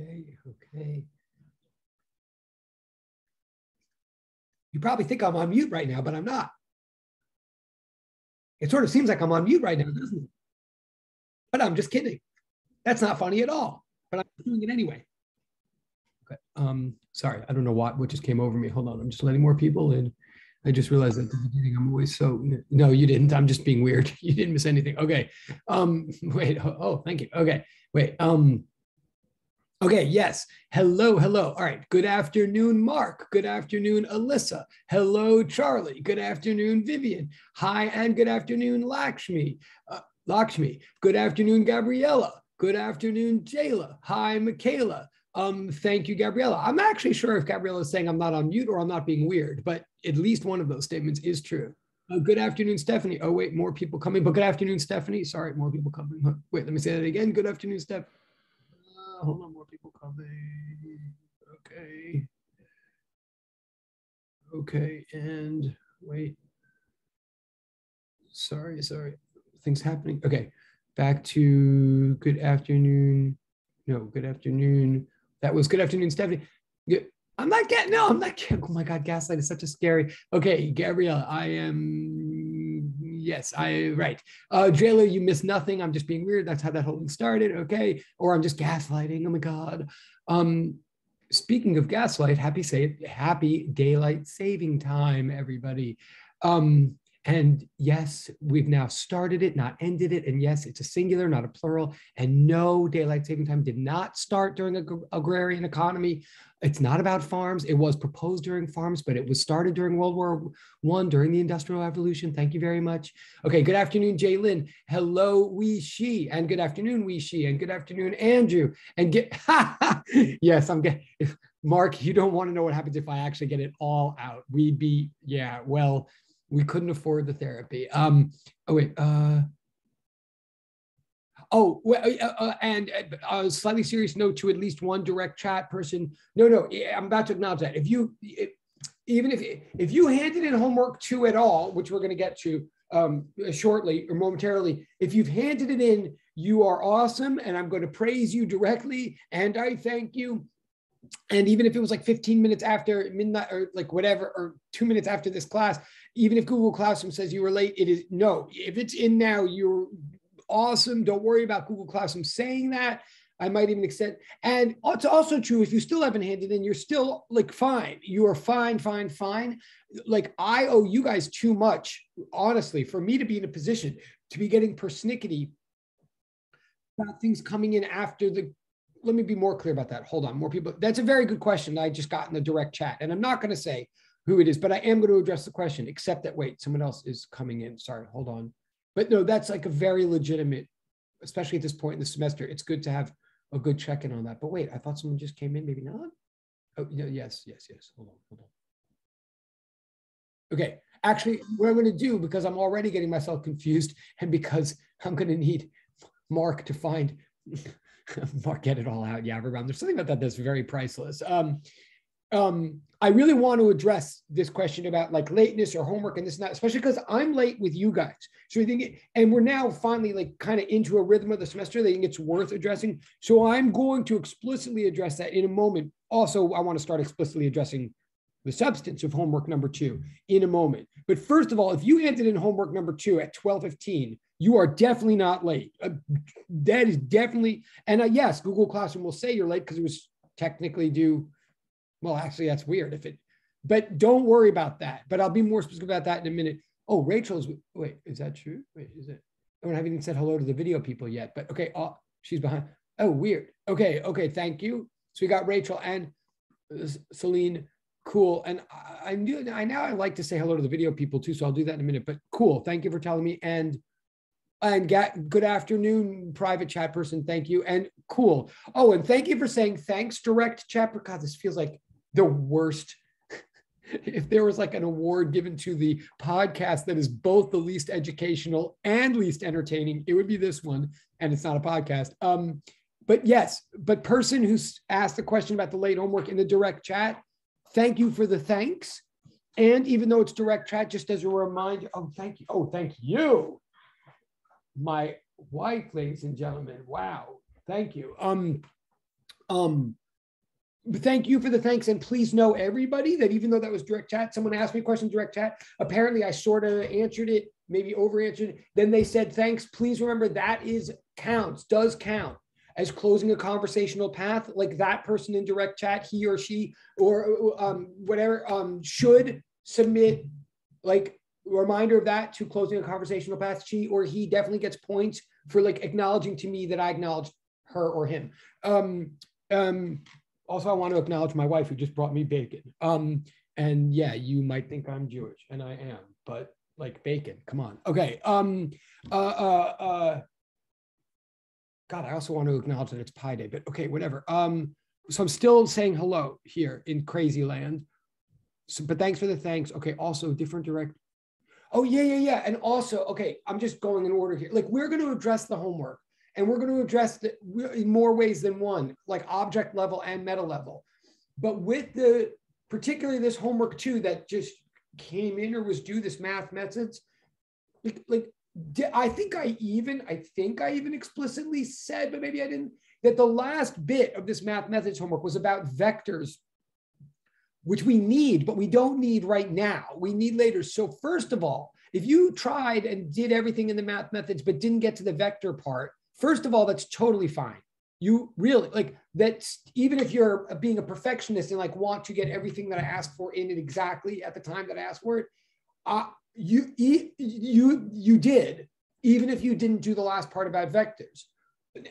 Okay, okay. You probably think I'm on mute right now, but I'm not. It sort of seems like I'm on mute right now, doesn't it? But I'm just kidding. That's not funny at all, but I'm doing it anyway. Okay. Um, sorry, I don't know what what just came over me. Hold on, I'm just letting more people in. I just realized at the beginning I'm always so no, you didn't. I'm just being weird. You didn't miss anything. Okay. Um, wait. Oh, oh thank you. Okay. Wait. Um, Okay, yes. Hello, hello. All right. Good afternoon, Mark. Good afternoon, Alyssa. Hello, Charlie. Good afternoon, Vivian. Hi, and good afternoon, Lakshmi. Uh, Lakshmi. Good afternoon, Gabriella. Good afternoon, Jayla. Hi, Michaela. Um, thank you, Gabriella. I'm actually sure if Gabriella is saying I'm not on mute or I'm not being weird, but at least one of those statements is true. Uh, good afternoon, Stephanie. Oh, wait, more people coming, but good afternoon, Stephanie. Sorry, more people coming. Wait, let me say that again. Good afternoon, Steph. Uh, hold on, Okay. Okay, and wait. Sorry, sorry. Things happening. Okay, back to good afternoon. No, good afternoon. That was good afternoon, Stephanie. I'm not getting, no, I'm not getting, oh my God, gaslight is such a scary. Okay, Gabrielle, I am, yes, I, right. Uh, Jayla, you missed nothing. I'm just being weird. That's how that whole thing started. Okay. Or I'm just gaslighting. Oh my God. Um, speaking of gaslight, happy say happy daylight saving time, everybody. Um, and yes, we've now started it, not ended it. And yes, it's a singular, not a plural. And no, daylight saving time did not start during an agrarian economy. It's not about farms. It was proposed during farms, but it was started during World War One, during the Industrial Revolution. Thank you very much. Okay, good afternoon, Jay Lynn. Hello, Wee She, and good afternoon, Wee She, and good afternoon, Andrew. And get yes, I'm getting Mark. You don't want to know what happens if I actually get it all out. We'd be yeah. Well, we couldn't afford the therapy. Um, oh wait. Uh, oh, well, uh, uh, and uh, a slightly serious note to at least one direct chat person. No, no, I'm about to acknowledge that. If you, if, even if if you handed in homework two at all, which we're going to get to um, shortly or momentarily, if you've handed it in, you are awesome, and I'm going to praise you directly, and I thank you. And even if it was like 15 minutes after midnight or like whatever, or two minutes after this class, even if Google Classroom says you were late, it is no. If it's in now, you're awesome. Don't worry about Google Classroom saying that. I might even extend. And it's also true if you still haven't handed in, you're still like fine. You are fine, fine, fine. Like I owe you guys too much, honestly, for me to be in a position to be getting persnickety about things coming in after the. Let me be more clear about that. Hold on, more people. That's a very good question I just got in the direct chat, and I'm not going to say who it is, but I am going to address the question, except that, wait, someone else is coming in. Sorry, hold on. But no, that's like a very legitimate, especially at this point in the semester. It's good to have a good check in on that. But wait, I thought someone just came in, maybe not. Oh, yes, yes, yes. Hold on, hold on. Okay, actually, what I'm going to do, because I'm already getting myself confused, and because I'm going to need Mark to find Mark, get it all out. Yeah, around. There's something about that that's very priceless. Um, um, I really want to address this question about like lateness or homework and this and that, especially because I'm late with you guys. So I think, and we're now finally like kind of into a rhythm of the semester. I think it's worth addressing. So I'm going to explicitly address that in a moment. Also, I want to start explicitly addressing the substance of homework number two in a moment. But first of all, if you handed in homework number two at 12:15, you are definitely not late. Uh, that is definitely, and uh, yes, Google Classroom will say you're late because it was technically due well, actually, that's weird. If it, but don't worry about that. But I'll be more specific about that in a minute. Oh, Rachel's. Wait, is that true? Wait, is it? I don't have even said hello to the video people yet. But okay, oh, she's behind. Oh, weird. Okay, okay. Thank you. So we got Rachel and Celine. Cool. And I, doing. I now I like to say hello to the video people too. So I'll do that in a minute. But cool. Thank you for telling me. And and good afternoon, private chat person. Thank you. And cool. Oh, and thank you for saying thanks, direct chat. God, this feels like the worst. if there was like an award given to the podcast that is both the least educational and least entertaining, it would be this one. And it's not a podcast. Um, but yes, but person who's asked the question about the late homework in the direct chat, thank you for the thanks. And even though it's direct chat, just as a reminder, oh, thank you. Oh, thank you. My wife, ladies and gentlemen. Wow. Thank you. Um, Um, thank you for the thanks. And please know everybody that even though that was direct chat, someone asked me a question direct chat. Apparently, I sort of answered it, maybe over answered. Then they said thanks. Please remember that is counts, does count as closing a conversational path. Like that person in direct chat, he or she or um, whatever um, should submit like reminder of that to closing a conversational path. She or he definitely gets points for like acknowledging to me that I acknowledged her or him. Um, um, also, I want to acknowledge my wife who just brought me bacon. Um, and yeah, you might think I'm Jewish, and I am, but like bacon, come on. Okay. Um, uh, uh, uh, God, I also want to acknowledge that it's Pi Day, but okay, whatever. Um, so I'm still saying hello here in crazy land. So, but thanks for the thanks. Okay, also different direct. Oh yeah, yeah, yeah. And also, okay, I'm just going in order here. Like we're going to address the homework and we're going to address the, in more ways than one, like object level and meta level. But with the, particularly this homework too, that just came in or was due, this math methods, like, like I think I even, I think I even explicitly said, but maybe I didn't, that the last bit of this math methods homework was about vectors, which we need, but we don't need right now. We need later. So first of all, if you tried and did everything in the math methods, but didn't get to the vector part, First of all, that's totally fine. You really like that's even if you're being a perfectionist and like want to get everything that I asked for in it exactly at the time that I asked for it, uh, you you you did even if you didn't do the last part about vectors.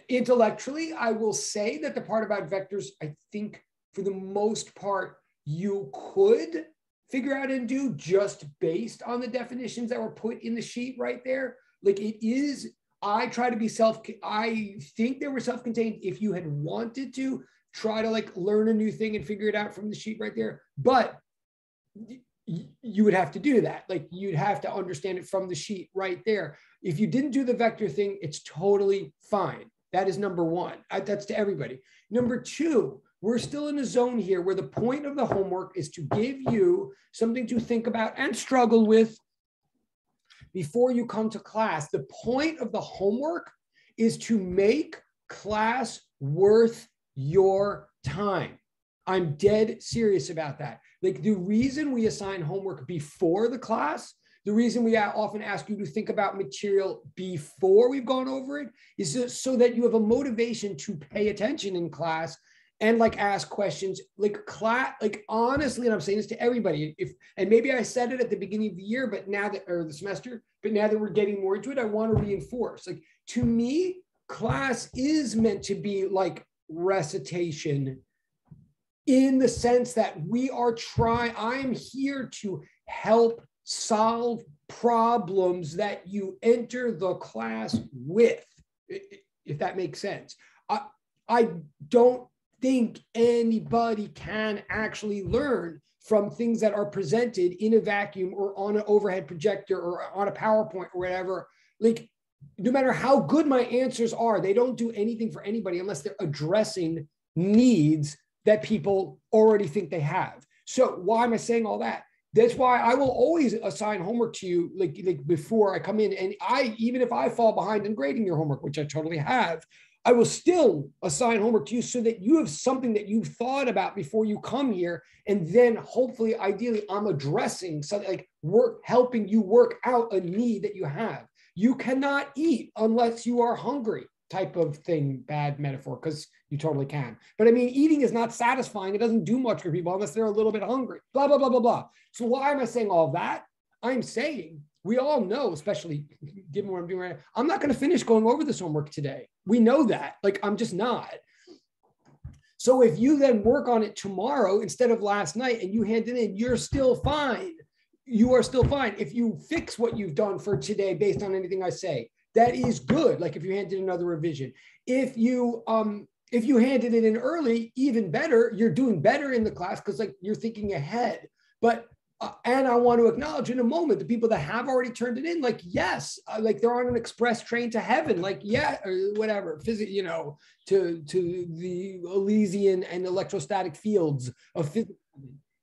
Intellectually, I will say that the part about vectors, I think for the most part, you could figure out and do just based on the definitions that were put in the sheet right there. Like it is I try to be self, I think they were self contained if you had wanted to try to like learn a new thing and figure it out from the sheet right there. But you would have to do that. Like you'd have to understand it from the sheet right there. If you didn't do the vector thing, it's totally fine. That is number one. That's to everybody. Number two, we're still in a zone here where the point of the homework is to give you something to think about and struggle with before you come to class. The point of the homework is to make class worth your time. I'm dead serious about that. Like the reason we assign homework before the class, the reason we often ask you to think about material before we've gone over it is so that you have a motivation to pay attention in class and like ask questions like class like honestly and i'm saying this to everybody if and maybe i said it at the beginning of the year but now that or the semester but now that we're getting more into it i want to reinforce like to me class is meant to be like recitation in the sense that we are trying i'm here to help solve problems that you enter the class with if that makes sense. I i don't think anybody can actually learn from things that are presented in a vacuum or on an overhead projector or on a PowerPoint or whatever. Like, no matter how good my answers are, they don't do anything for anybody unless they're addressing needs that people already think they have. So, why am I saying all that? That's why I will always assign homework to you, like, like before I come in. And I, even if I fall behind in grading your homework, which I totally have, I will still assign homework to you so that you have something that you've thought about before you come here. And then hopefully, ideally, I'm addressing something like work, helping you work out a need that you have. You cannot eat unless you are hungry, type of thing, bad metaphor, because you totally can. But I mean, eating is not satisfying. It doesn't do much for people unless they're a little bit hungry, blah, blah, blah, blah, blah. So why am I saying all that? I'm saying we all know, especially given what I'm doing right now, I'm not going to finish going over this homework today. We know that. Like, I'm just not. So if you then work on it tomorrow instead of last night and you hand it in, you're still fine. You are still fine. If you fix what you've done for today based on anything I say, that is good. Like if you handed another revision. If you um if you handed it in early, even better, you're doing better in the class because like you're thinking ahead. But uh, and I want to acknowledge in a moment the people that have already turned it in, like, yes, uh, like they're on an express train to heaven, like, yeah, or whatever, physics, you know, to, to the Elysian and electrostatic fields of physics.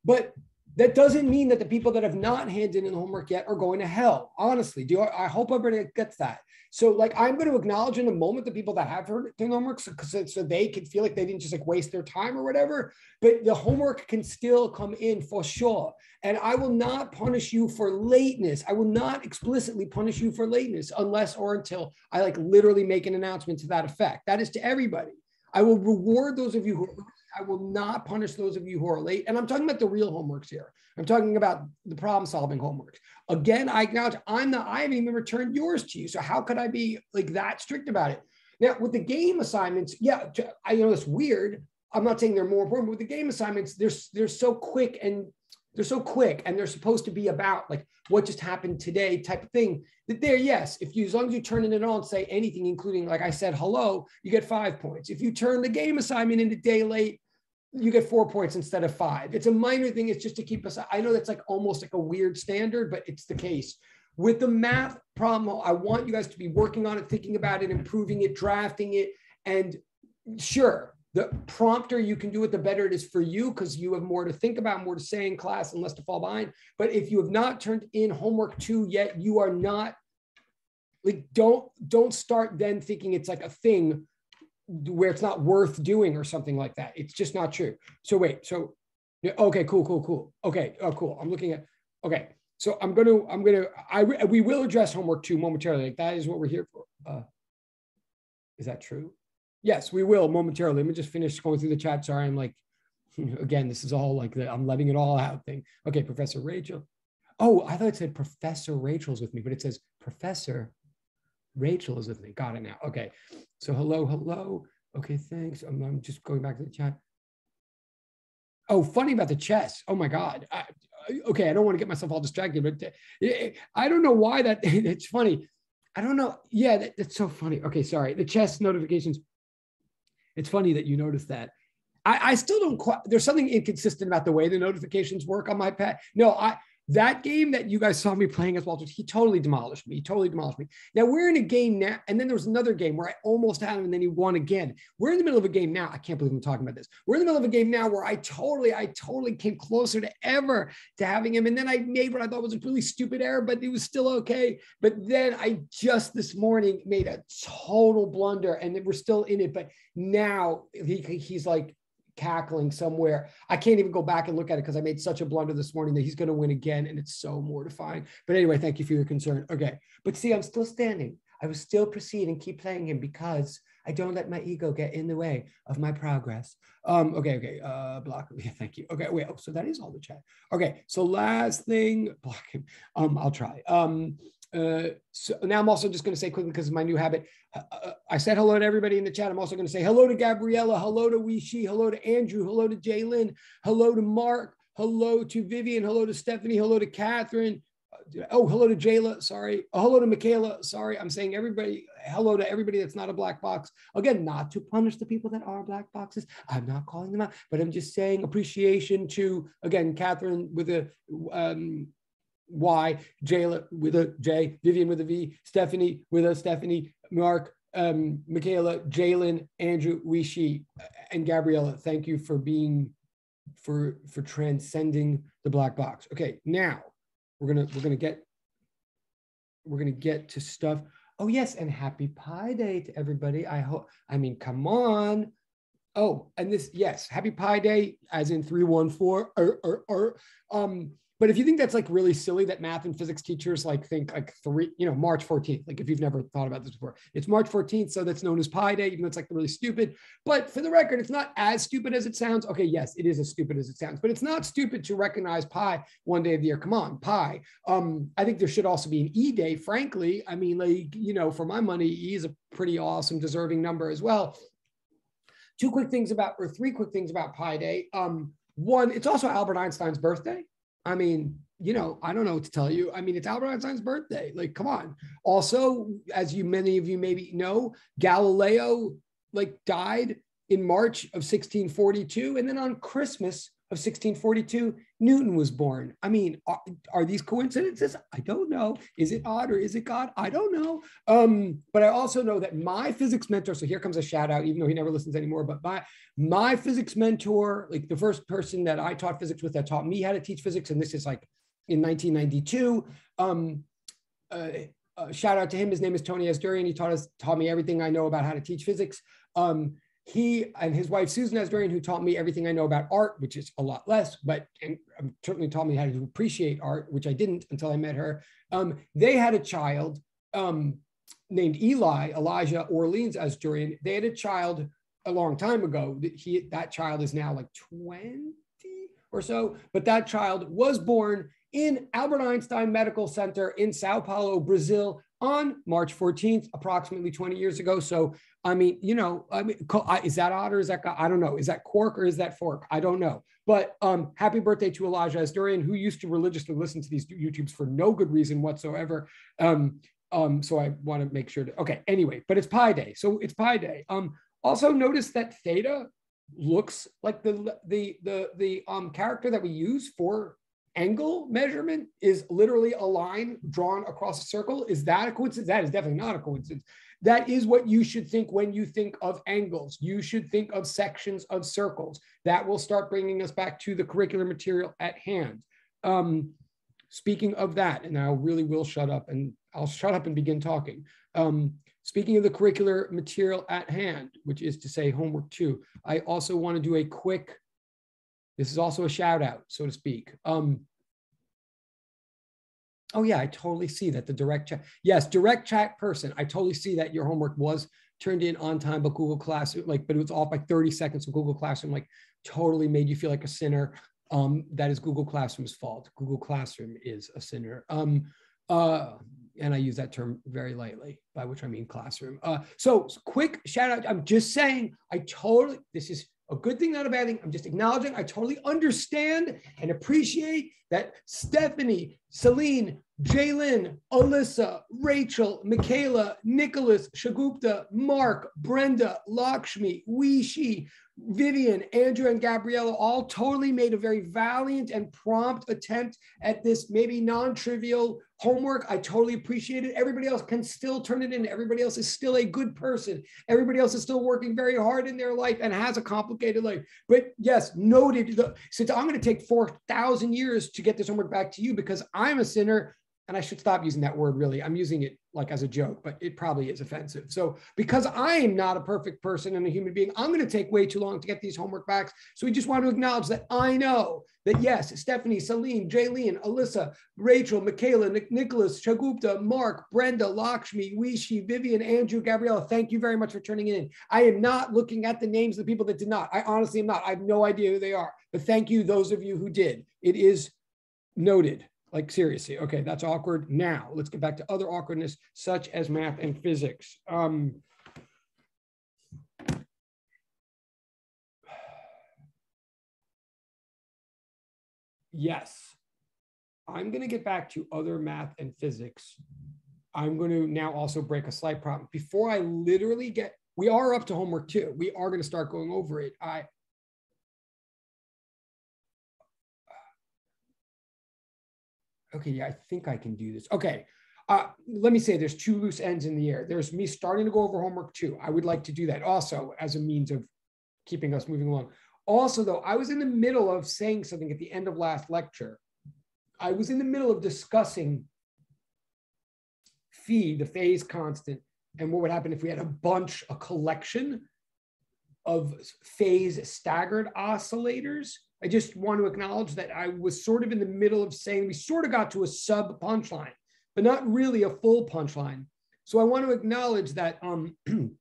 But that doesn't mean that the people that have not handed in the homework yet are going to hell. Honestly, do I, I hope everybody gets that. So, like, I'm going to acknowledge in a moment the people that have heard the homework, so, so they can feel like they didn't just like waste their time or whatever. But the homework can still come in for sure. And I will not punish you for lateness. I will not explicitly punish you for lateness unless or until I like literally make an announcement to that effect. That is to everybody. I will reward those of you who I will not punish those of you who are late. And I'm talking about the real homeworks here. I'm talking about the problem solving homework. Again, I acknowledge I'm not, I haven't even returned yours to you. So how could I be like that strict about it? Now, with the game assignments, yeah, I know it's weird. I'm not saying they're more important, but with the game assignments, they're, they're so quick and they're so quick and they're supposed to be about like what just happened today type of thing that there yes if you as long as you turn it in on say anything including like i said hello you get five points if you turn the game assignment into day late you get four points instead of five. It's a minor thing. It's just to keep us. I know that's like almost like a weird standard, but it's the case. With the math problem, I want you guys to be working on it, thinking about it, improving it, drafting it. And sure, the prompter you can do it, the better it is for you because you have more to think about, more to say in class, and less to fall behind. But if you have not turned in homework two yet, you are not like don't don't start then thinking it's like a thing where it's not worth doing or something like that. It's just not true. So wait, so okay, cool, cool, cool. Okay, oh, cool. I'm looking at okay. So I'm gonna, I'm gonna, I we will address homework two momentarily. Like that is what we're here for. Uh, is that true? Yes, we will momentarily. Let me just finish going through the chat. Sorry, I'm like, again, this is all like the I'm letting it all out thing. Okay, Professor Rachel. Oh, I thought it said Professor Rachel's with me, but it says Professor Rachel is with me. Got it now. Okay. So hello, hello. Okay, thanks. I'm, I'm just going back to the chat. Oh, funny about the chess. Oh my God. I, okay, I don't want to get myself all distracted, but uh, I don't know why that. It's funny. I don't know. Yeah, that, that's so funny. Okay, sorry. The chess notifications. It's funny that you noticed that. I, I still don't quite. There's something inconsistent about the way the notifications work on my pad. No, I that game that you guys saw me playing as Walters, he totally demolished me. He totally demolished me. Now we're in a game now, and then there was another game where I almost had him, and then he won again. We're in the middle of a game now. I can't believe I'm talking about this. We're in the middle of a game now where I totally, I totally came closer to ever to having him, and then I made what I thought was a really stupid error, but it was still okay. But then I just this morning made a total blunder, and we're still in it. But now he, he's like cackling somewhere. I can't even go back and look at it because I made such a blunder this morning that he's going to win again. And it's so mortifying. But anyway, thank you for your concern. Okay. But see, I'm still standing. I will still proceed and keep playing him because I don't let my ego get in the way of my progress. Um, okay, okay. Uh, block. Yeah, thank you. Okay, wait. Oh, so that is all the chat. Okay, so last thing, block him. Um, I'll try. Um, uh, so now I'm also just going to say quickly because of my new habit. Uh, uh, I said hello to everybody in the chat. I'm also going to say hello to Gabriella, hello to Wishi, hello to Andrew, hello to Jalen, hello to Mark, hello to Vivian, hello to Stephanie, hello to Catherine. Uh, oh, hello to Jayla. Sorry. Oh, hello to Michaela. Sorry. I'm saying everybody, hello to everybody that's not a black box. Again, not to punish the people that are black boxes. I'm not calling them out, but I'm just saying appreciation to, again, Catherine with a um, Y, Jayla with a J, Vivian with a V, Stephanie with a Stephanie, Mark, um, Michaela, Jalen, Andrew, Wishi, and Gabriella. Thank you for being for for transcending the black box. Okay, now we're gonna we're gonna get we're gonna get to stuff. Oh yes, and happy Pi Day to everybody. I hope. I mean, come on. Oh, and this yes, happy Pi Day, as in three one four. Or or or um but if you think that's like really silly that math and physics teachers like think like three, you know, March 14th, like if you've never thought about this before, it's March 14th. So that's known as Pi Day, even though it's like really stupid. But for the record, it's not as stupid as it sounds. Okay, yes, it is as stupid as it sounds, but it's not stupid to recognize Pi one day of the year. Come on, Pi. Um, I think there should also be an E Day, frankly. I mean, like, you know, for my money, E is a pretty awesome, deserving number as well. Two quick things about, or three quick things about Pi Day. Um, one, it's also Albert Einstein's birthday. I mean, you know, I don't know what to tell you. I mean, it's Albert Einstein's birthday. Like, come on. Also, as you many of you maybe know, Galileo like died in March of 1642, and then on Christmas of 1642, Newton was born. I mean, are, are, these coincidences? I don't know. Is it odd or is it God? I don't know. Um, but I also know that my physics mentor, so here comes a shout out, even though he never listens anymore, but my, my physics mentor, like the first person that I taught physics with that taught me how to teach physics, and this is like in 1992. Um, uh, uh, shout out to him. His name is Tony Asdurian. He taught us, taught me everything I know about how to teach physics. Um, he and his wife Susan Asdurian, who taught me everything I know about art, which is a lot less, but um, certainly taught me how to appreciate art, which I didn't until I met her. Um, they had a child um, named Eli Elijah Orleans Asdurian. They had a child a long time ago. He that child is now like twenty or so, but that child was born in Albert Einstein Medical Center in Sao Paulo, Brazil, on March 14th, approximately 20 years ago. So, I mean, you know, I mean, is that odd or is that, I don't know. Is that cork or is that fork? I don't know. But um, happy birthday to Elijah Asdurian, who used to religiously listen to these YouTubes for no good reason whatsoever. Um, um, so I want to make sure to, okay, anyway, but it's Pi Day. So it's Pi Day. Um, also notice that theta looks like the, the, the, the um, character that we use for angle measurement is literally a line drawn across a circle. Is that a coincidence? That is definitely not a coincidence. That is what you should think when you think of angles. You should think of sections of circles. That will start bringing us back to the curricular material at hand. Um, speaking of that, and I really will shut up and I'll shut up and begin talking. Um, speaking of the curricular material at hand, which is to say homework two, I also want to do a quick this is also a shout out, so to speak. Um, oh yeah, I totally see that the direct chat. Yes, direct chat person. I totally see that your homework was turned in on time, but Google Classroom, like, but it was off by 30 seconds. So Google Classroom, like, totally made you feel like a sinner. Um, that is Google Classroom's fault. Google Classroom is a sinner. Um, uh, and I use that term very lightly, by which I mean classroom. Uh, so quick shout out. I'm just saying, I totally, this is a good thing, not a bad thing. I'm just acknowledging I totally understand and appreciate that Stephanie, Celine, Jalen, Alyssa, Rachel, Michaela, Nicholas, Shagupta, Mark, Brenda, Lakshmi, Wishi, Vivian, Andrew, and Gabriella all totally made a very valiant and prompt attempt at this maybe non-trivial homework. I totally appreciate it. Everybody else can still turn it in. Everybody else is still a good person. Everybody else is still working very hard in their life and has a complicated life. But yes, noted. The, since I'm going to take 4,000 years to get this homework back to you because I'm a sinner, and I should stop using that word really. I'm using it like as a joke, but it probably is offensive. So because I am not a perfect person and a human being, I'm going to take way too long to get these homework backs. So we just want to acknowledge that I know that yes, Stephanie, Celine, Jaylene, Alyssa, Rachel, Michaela, Nick, Nicholas, Chagupta, Mark, Brenda, Lakshmi, Wishi, Vivian, Andrew, Gabriella, thank you very much for turning in. I am not looking at the names of the people that did not. I honestly am not. I have no idea who they are, but thank you, those of you who did. It is noted. Like seriously, okay, that's awkward. Now let's get back to other awkwardness, such as math and physics. Um, yes, I'm going to get back to other math and physics. I'm going to now also break a slight problem. Before I literally get, we are up to homework two. We are going to start going over it. I okay, yeah, I think I can do this. Okay. Uh, let me say there's two loose ends in the air. There's me starting to go over homework too. I would like to do that also as a means of keeping us moving along. Also, though, I was in the middle of saying something at the end of last lecture. I was in the middle of discussing phi, the phase constant, and what would happen if we had a bunch, a collection of phase staggered oscillators I just want to acknowledge that I was sort of in the middle of saying we sort of got to a sub punchline, but not really a full punchline. So I want to acknowledge that um,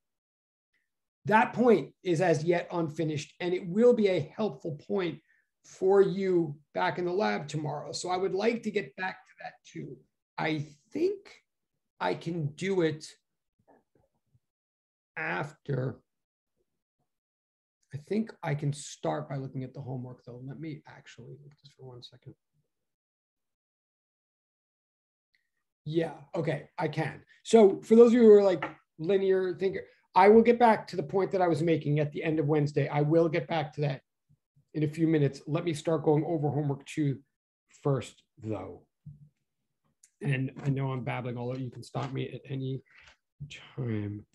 that point is as yet unfinished, and it will be a helpful point for you back in the lab tomorrow. So I would like to get back to that too. I think I can do it after I think I can start by looking at the homework though. Let me actually look this for one second. Yeah, okay, I can. So for those of you who are like linear thinker, I will get back to the point that I was making at the end of Wednesday. I will get back to that in a few minutes. Let me start going over homework two first, though. And I know I'm babbling, although you can stop me at any time.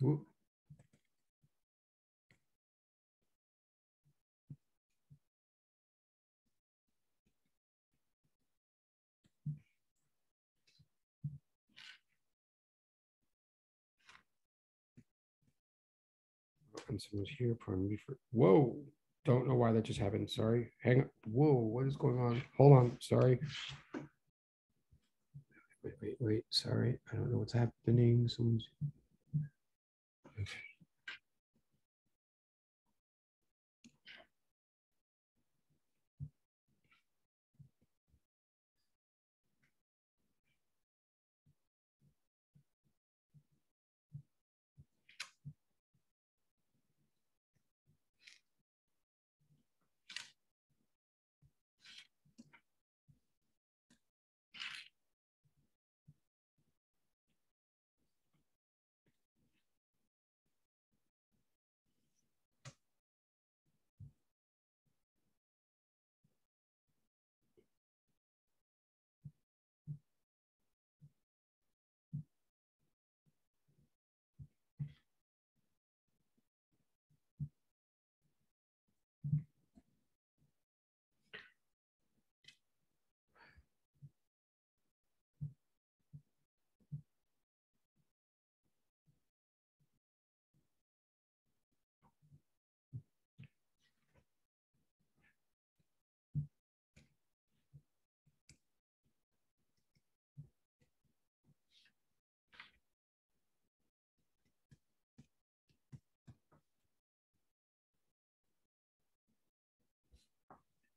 And someone's here, pardon me for, whoa, don't know why that just happened, sorry. Hang on, whoa, what is going on? Hold on, sorry. Wait, wait, wait, sorry, I don't know what's happening, someone's. Okay.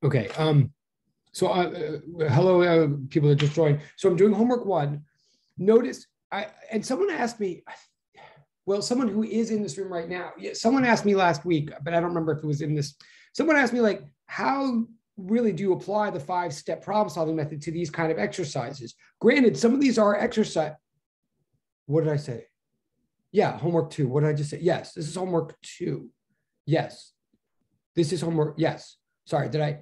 Okay. Um, so uh, uh, hello, uh, people that just joined. So I'm doing homework one. Notice, I and someone asked me, well, someone who is in this room right now. Someone asked me last week, but I don't remember if it was in this. Someone asked me like, how really do you apply the five-step problem-solving method to these kind of exercises? Granted, some of these are exercise. What did I say? Yeah, homework two. What did I just say? Yes, this is homework two. Yes, this is homework. Yes. Sorry, did I?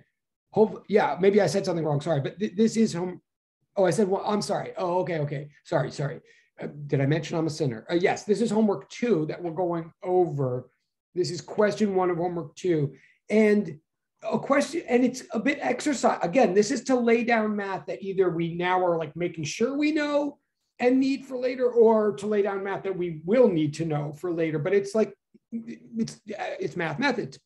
Hope, yeah, maybe I said something wrong. Sorry, but th- this is home. Oh, I said, well, I'm sorry. Oh, okay, okay. Sorry, sorry. Uh, did I mention I'm a sinner? Uh, yes, this is homework two that we're going over. This is question one of homework two. And a question, and it's a bit exercise. Again, this is to lay down math that either we now are like making sure we know and need for later, or to lay down math that we will need to know for later. But it's like, it's, it's math methods.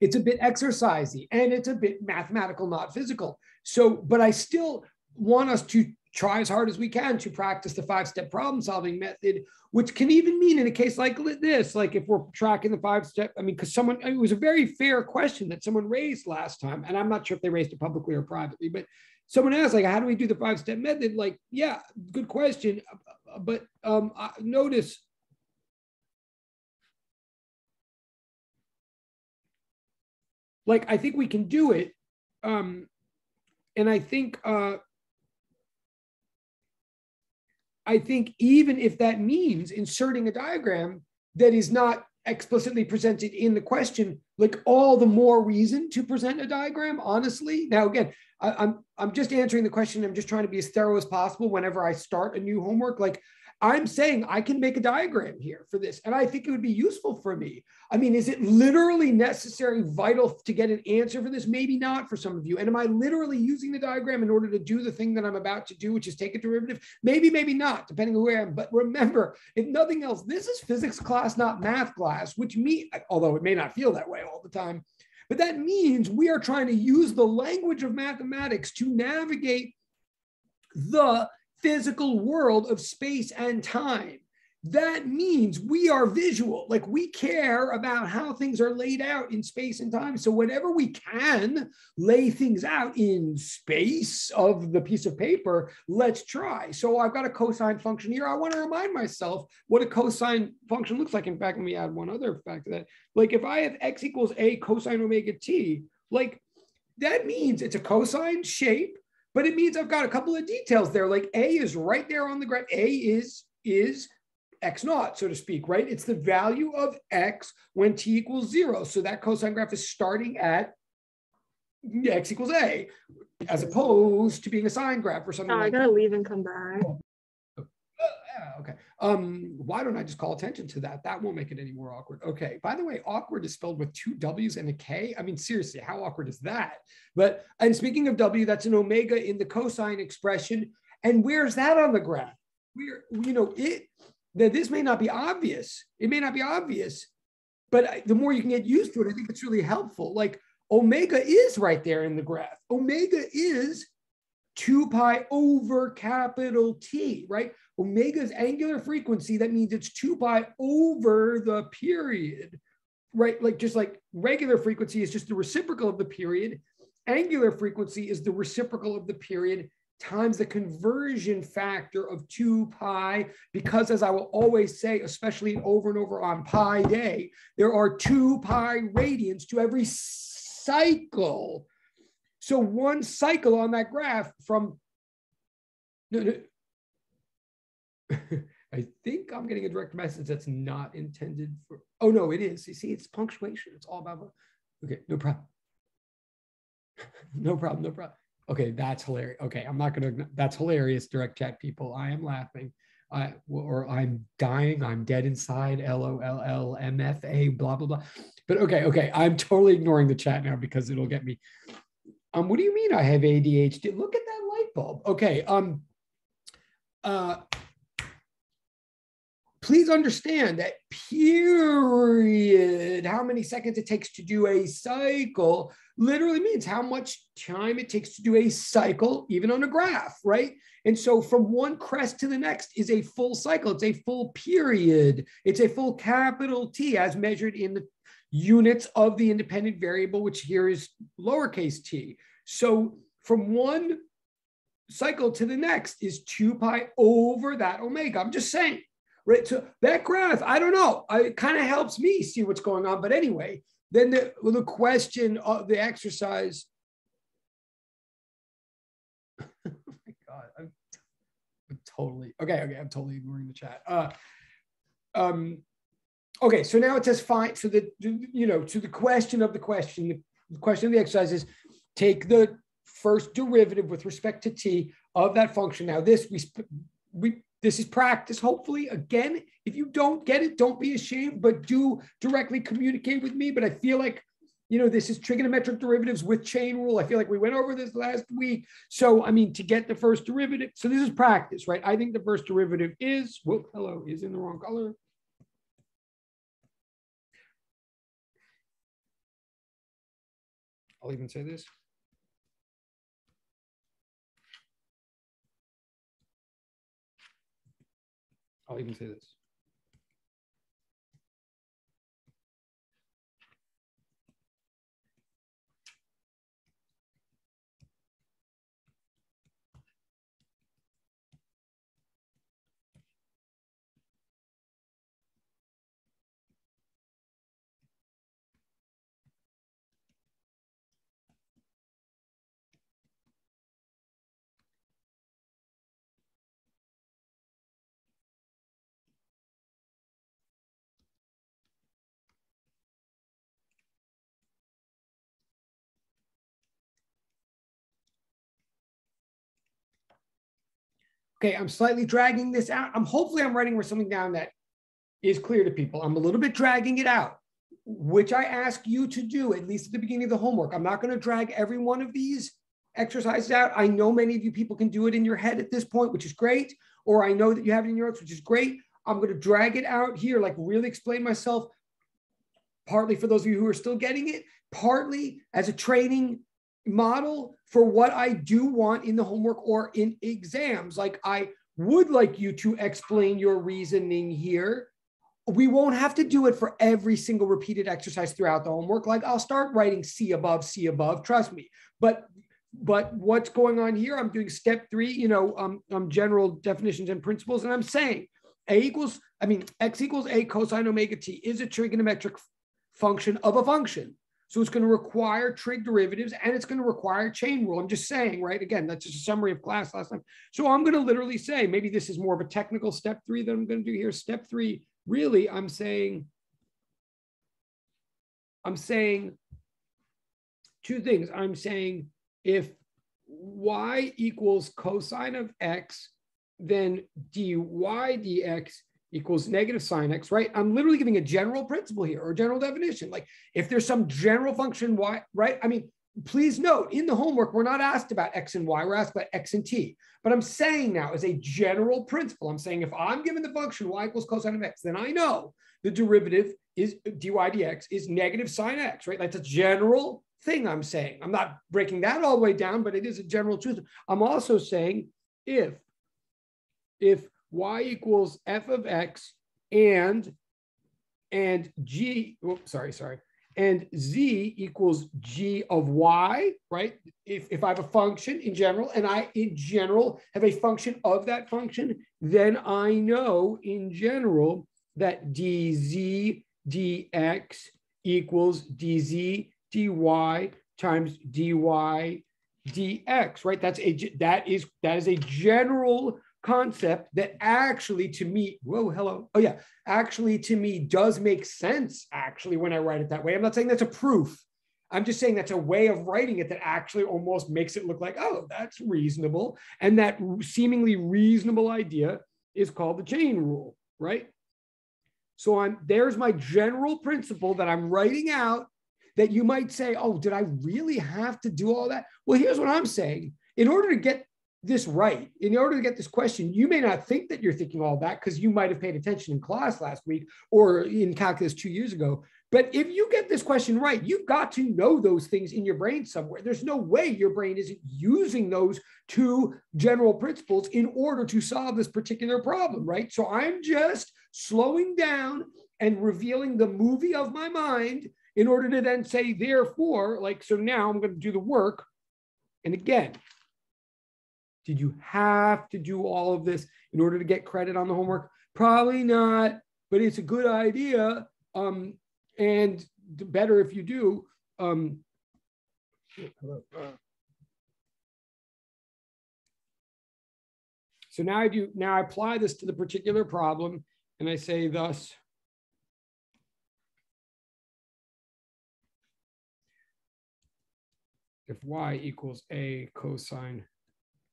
It's a bit exercisey and it's a bit mathematical, not physical. So, but I still want us to try as hard as we can to practice the five step problem solving method, which can even mean in a case like this, like if we're tracking the five step, I mean, because someone, it was a very fair question that someone raised last time, and I'm not sure if they raised it publicly or privately, but someone asked, like, how do we do the five step method? Like, yeah, good question. But um, notice like I think we can do it. Um, and I think uh, I think even if that means inserting a diagram that is not explicitly presented in the question, like all the more reason to present a diagram, honestly. Now, again, I, I'm I'm just answering the question. I'm just trying to be as thorough as possible whenever I start a new homework. Like I'm saying I can make a diagram here for this, and I think it would be useful for me. I mean, is it literally necessary, vital to get an answer for this? Maybe not for some of you. And am I literally using the diagram in order to do the thing that I'm about to do, which is take a derivative? Maybe, maybe not, depending on where I am. But remember, if nothing else, this is physics class, not math class, which me, although it may not feel that way all the time, but that means we are trying to use the language of mathematics to navigate the physical world of space and time. that means we are visual. Like we care about how things are laid out in space and time. So, whenever we can lay things out in space of the piece of paper, let's try. So, I've got a cosine function here. I want to remind myself what a cosine function looks like. In fact, let me add one other fact to that. Like, if I have x equals a cosine omega t, like that means it's a cosine shape, but it means I've got a couple of details there. Like a is right there on the graph. A is is x naught, so to speak, right? It's the value of x when t equals zero. So that cosine graph is starting at x equals a, as opposed to being a sine graph or something. Oh, like I gotta leave and come back. Um, why don't I just call attention to that? That won't make it any more awkward. Okay. By the way, awkward is spelled with two W's and a K. I mean, seriously, how awkward is that? But and speaking of W, that's an omega in the cosine expression. And where's that on the graph? Where you know it that this may not be obvious. It may not be obvious, but the more you can get used to it, I think it's really helpful. Like omega is right there in the graph. Omega is 2 pi over capital T, right? Omega's angular frequency, that means it's 2 pi over the period, right? Like just like regular frequency is just the reciprocal of the period. Angular frequency is the reciprocal of the period times the conversion factor of 2 pi, because as I will always say, especially over and over on pi day, there are 2 pi radians to every cycle. So one cycle on that graph from, no, no, I think I'm getting a direct message that's not intended for, oh no, it is. You see, it's punctuation. It's all about, okay, no problem. no problem, no problem. Okay, that's hilarious. Okay, I'm not gonna, that's hilarious, direct chat people. I am laughing. I, or I'm dying, I'm dead inside, L O L L M F A, blah, blah, blah. But okay, okay, I'm totally ignoring the chat now because it'll get me. Um, what do you mean I have ADHD? Look at that light bulb. Okay, um, uh, please understand that period, how many seconds it takes to do a cycle, literally means how much time it takes to do a cycle, even on a graph, right? And so from one crest to the next is a full cycle. It's a full period. It's a full capital T as measured in the units of the independent variable, which here is lowercase t. So from one cycle to the next is 2 pi over that omega. I'm just saying right? So that graph, I don't know. It kind of helps me see what's going on. But anyway, then the, the question of the exercise. oh my God, I'm, I'm, totally, okay, okay, I'm totally ignoring the chat. Uh, um, okay, so now it says fine. So the, you know, to the question of the question, the question of the exercise is take the first derivative with respect to t of that function. Now this, we, we this is practice, hopefully. Again, if you don't get it, don't be ashamed, but do directly communicate with me. But I feel like, you know, this is trigonometric derivatives with chain rule. I feel like we went over this last week. So, I mean, to get the first derivative, so this is practice, right? I think the first derivative is, well, hello, is in the wrong color. I'll even say this. I'll even say this. Okay, I'm slightly dragging this out. I'm hopefully I'm writing something down that is clear to people. I'm a little bit dragging it out, which I ask you to do at least at the beginning of the homework. I'm not going to drag every one of these exercises out. I know many of you people can do it in your head at this point, which is great, or I know that you have it in your notes, which is great. I'm going to drag it out here, like really explain myself, partly for those of you who are still getting it, partly as a training model for what I do want in the homework or in exams. Like I would like you to explain your reasoning here. We won't have to do it for every single repeated exercise throughout the homework. Like I'll start writing C above, C above, trust me. But but what's going on here? I'm doing step three, you know, um, um, general definitions and principles, and I'm saying a equals, I mean, x equals a cosine omega t is a trigonometric function of a function. So it's going to require trig derivatives and it's going to require chain rule. I'm just saying, right? Again, that's just a summary of class last time. So I'm going to literally say, maybe this is more of a technical step three that I'm going to do here. Step three, really, I'm saying, I'm saying two things. I'm saying if y equals cosine of x, then dy dx equals negative sine x, right? I'm literally giving a general principle here or a general definition. Like if there's some general function y, right? I mean, please note in the homework, we're not asked about x and y, we're asked about x and t. But I'm saying now as a general principle, I'm saying if I'm given the function y equals cosine of x, then I know the derivative is dy dx is negative sine x, right? That's a general thing I'm saying. I'm not breaking that all the way down, but it is a general truth. I'm also saying if, if y equals f of x and and g oops, sorry sorry and z equals g of y right? If, if i have a function in general and i in general have a function of that function then i know in general that dz dx equals dz dy times dy dx right? That's a that is that is a general concept that actually to me, whoa, hello. Oh, yeah, actually to me does make sense, actually, when I write it that way. I'm not saying that's a proof. I'm just saying that's a way of writing it that actually almost makes it look like, oh, that's reasonable. And that seemingly reasonable idea is called the chain rule, right? So I'm there's my general principle that I'm writing out that you might say, oh, did I really have to do all that? Well, here's what I'm saying. In order to get this right, in order to get this question, you may not think that you're thinking all that because you might have paid attention in class last week or in calculus two years ago. But if you get this question right, you've got to know those things in your brain somewhere. There's no way your brain isn't using those two general principles in order to solve this particular problem, right? So I'm just slowing down and revealing the movie of my mind in order to then say, therefore, like, so now I'm going to do the work. And again, did you have to do all of this in order to get credit on the homework? Probably not, but it's a good idea. Um, and better if you do. Um, so now I do, now I apply this to the particular problem and I say thus, if y equals a cosine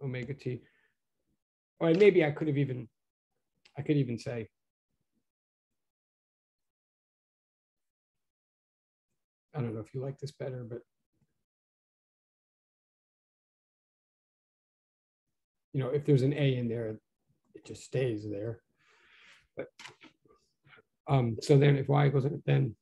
omega t. Or maybe I could have even, I could even say, I don't know if you like this better, but you know, if there's an A in there, it just stays there. But um, so then if y equals then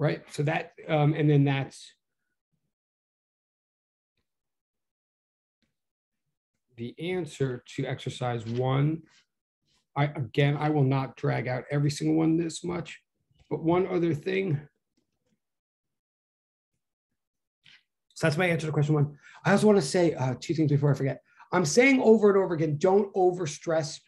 right? So that, um, and then that's the answer to exercise one. I, again, I will not drag out every single one this much, but one other thing. So that's my answer to question one. I also want to say uh, two things before I forget. I'm saying over and over again, don't over stress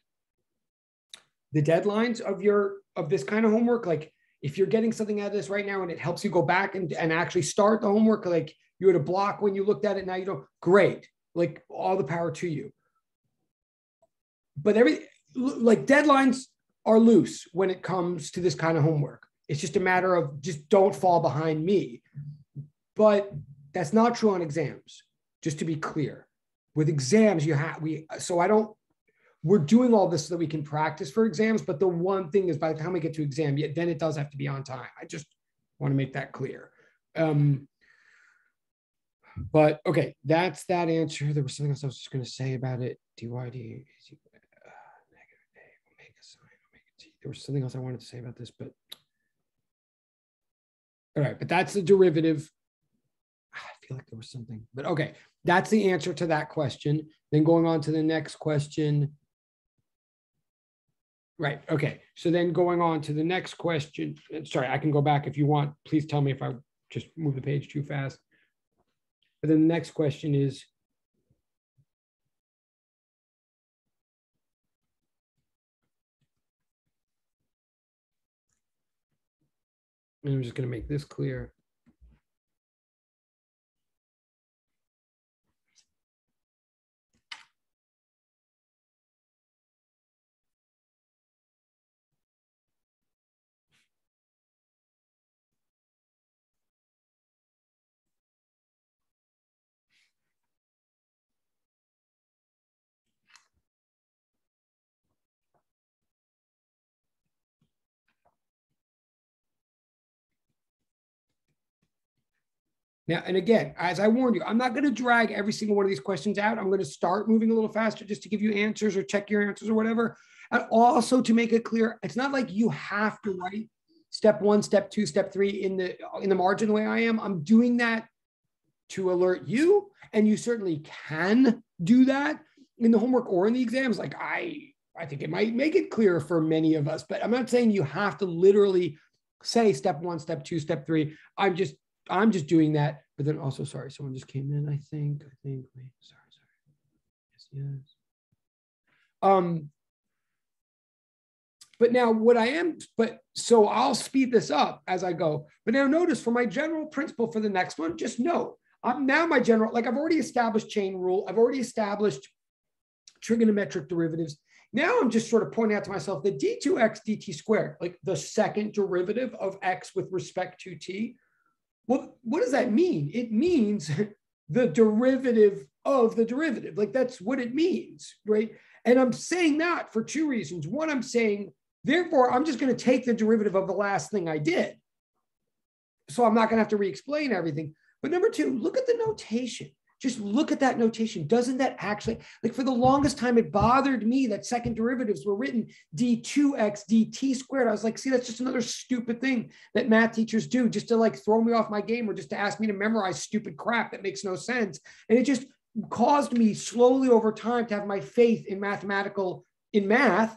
the deadlines of your of this kind of homework. Like if you're getting something out of this right now and it helps you go back and, and actually start the homework, like you had a block when you looked at it, now you don't, great. Like all the power to you. But every like deadlines are loose when it comes to this kind of homework. It's just a matter of just don't fall behind me. But that's not true on exams, just to be clear. With exams, you have we so I don't we're doing all this so that we can practice for exams. But the one thing is by the time we get to exam, yet then it does have to be on time. I just want to make that clear. Um, but okay, that's that answer. There was something else I was just going to say about it. dy d uh, negative a omega sine omega t. There was something else I wanted to say about this, but All right, but that's the derivative. I feel like there was something, but okay, that's the answer to that question. Then going on to the next question. Right. Okay. So then going on to the next question. Uh, sorry, I can go back if you want. Please tell me if I just move the page too fast. But then the next question is I'm just going to make this clear. Now, and again, as I warned you, I'm not going to drag every single one of these questions out. I'm going to start moving a little faster just to give you answers or check your answers or whatever. And also to make it clear, it's not like you have to write step one, step two, step three in the in the margin the way I am. I'm doing that to alert you, and you certainly can do that in the homework or in the exams. Like I, I think it might make it clear for many of us, but I'm not saying you have to literally say step one, step two, step three. I'm just I'm just doing that. But then also, sorry, someone just came in. I think. I think. Wait, sorry, sorry. Yes, yes. Um. But now, what I am, but so I'll speed this up as I go. But now, notice for my general principle for the next one, just note I'm now my general, like I've already established chain rule. I've already established trigonometric derivatives. Now I'm just sort of pointing out to myself that d2x dt squared, like the second derivative of x with respect to t, well, what does that mean? It means the derivative of the derivative. Like that's what it means, right? And I'm saying that for two reasons. One, I'm saying, therefore, I'm just going to take the derivative of the last thing I did. So I'm not going to have to re explain everything. But number two, look at the notation. Just look at that notation. Doesn't that actually, like for the longest time, it bothered me that second derivatives were written d2x dt squared. I was like, see, that's just another stupid thing that math teachers do just to like throw me off my game or just to ask me to memorize stupid crap that makes no sense. And it just caused me slowly over time to have my faith in mathematical, in math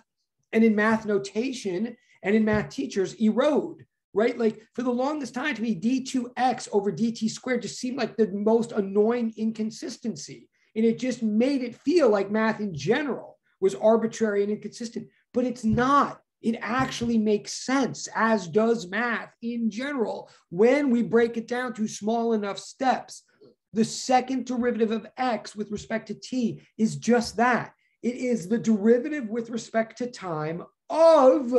and in math notation and in math teachers erode right? Like for the longest time to me, d2x over dt squared just seemed like the most annoying inconsistency. And it just made it feel like math in general was arbitrary and inconsistent, but it's not. It actually makes sense, as does math in general, when we break it down to small enough steps. The second derivative of x with respect to t is just that. It is the derivative with respect to time of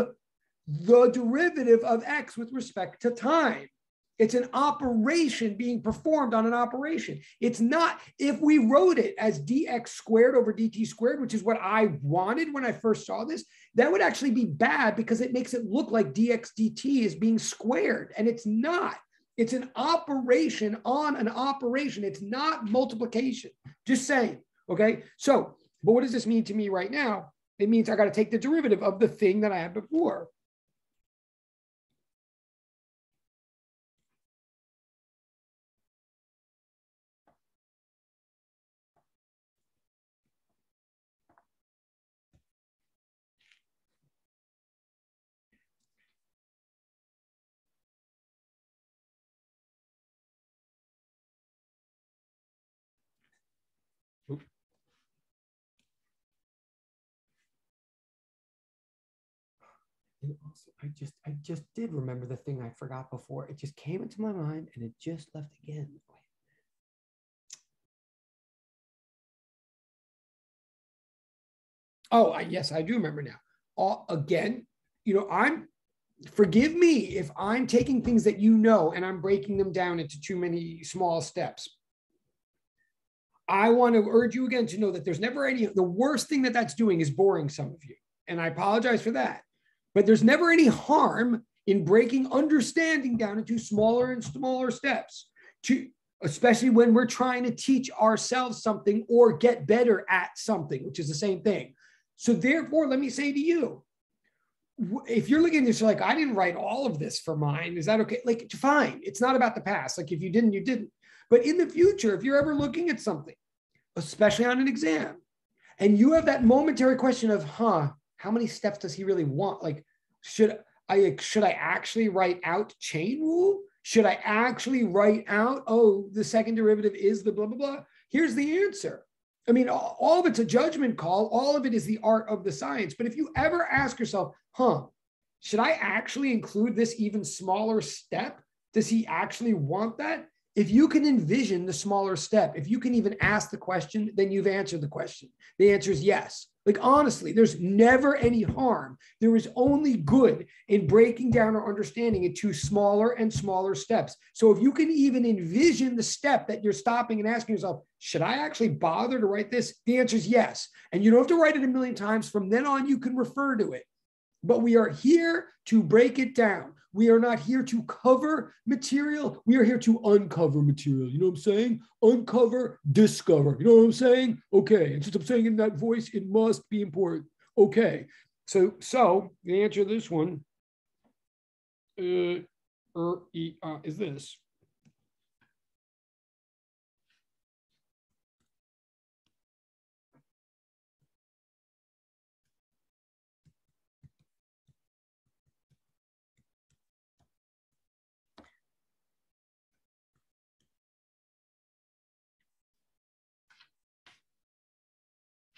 the derivative of x with respect to time. It's an operation being performed on an operation. It's not, if we wrote it as dx squared over dt squared, which is what I wanted when I first saw this, that would actually be bad because it makes it look like dx dt is being squared, and it's not. It's an operation on an operation. It's not multiplication. Just saying. Okay. So, but what does this mean to me right now? It means I got to take the derivative of the thing that I had before. And also, I just, I just did remember the thing I forgot before. It just came into my mind and it just left again. Oh, I, yes, I do remember now. Uh, again, you know, I'm, forgive me if I'm taking things that you know and I'm breaking them down into too many small steps. I want to urge you again to know that there's never any, the worst thing that that's doing is boring some of you. And I apologize for that. But there's never any harm in breaking understanding down into smaller and smaller steps to especially when we're trying to teach ourselves something or get better at something, which is the same thing. So therefore, let me say to you, if you're looking at this, like, I didn't write all of this for mine. Is that okay? Like, fine. It's not about the past. Like, if you didn't, you didn't. But in the future, if you're ever looking at something, especially on an exam, and you have that momentary question of, huh, how many steps does he really want? Like, should I should I actually write out chain rule? Should I actually write out, oh, the second derivative is the blah blah blah? Here's the answer. I mean, all of it's a judgment call. All of it is the art of the science. But if you ever ask yourself, huh, should I actually include this even smaller step? Does he actually want that? If you can envision the smaller step, if you can even ask the question, then you've answered the question. The answer is yes. Like, honestly, there's never any harm. There is only good in breaking down our understanding into smaller and smaller steps. So, if you can even envision the step that you're stopping and asking yourself, should I actually bother to write this? The answer is yes. And you don't have to write it a million times. From then on, you can refer to it. But we are here to break it down. We are not here to cover material. We are here to uncover material. You know what I'm saying? Uncover, discover. You know what I'm saying? Okay. And since I'm saying in that voice, it must be important. Okay. So, so the answer to this one uh, er, uh, is this.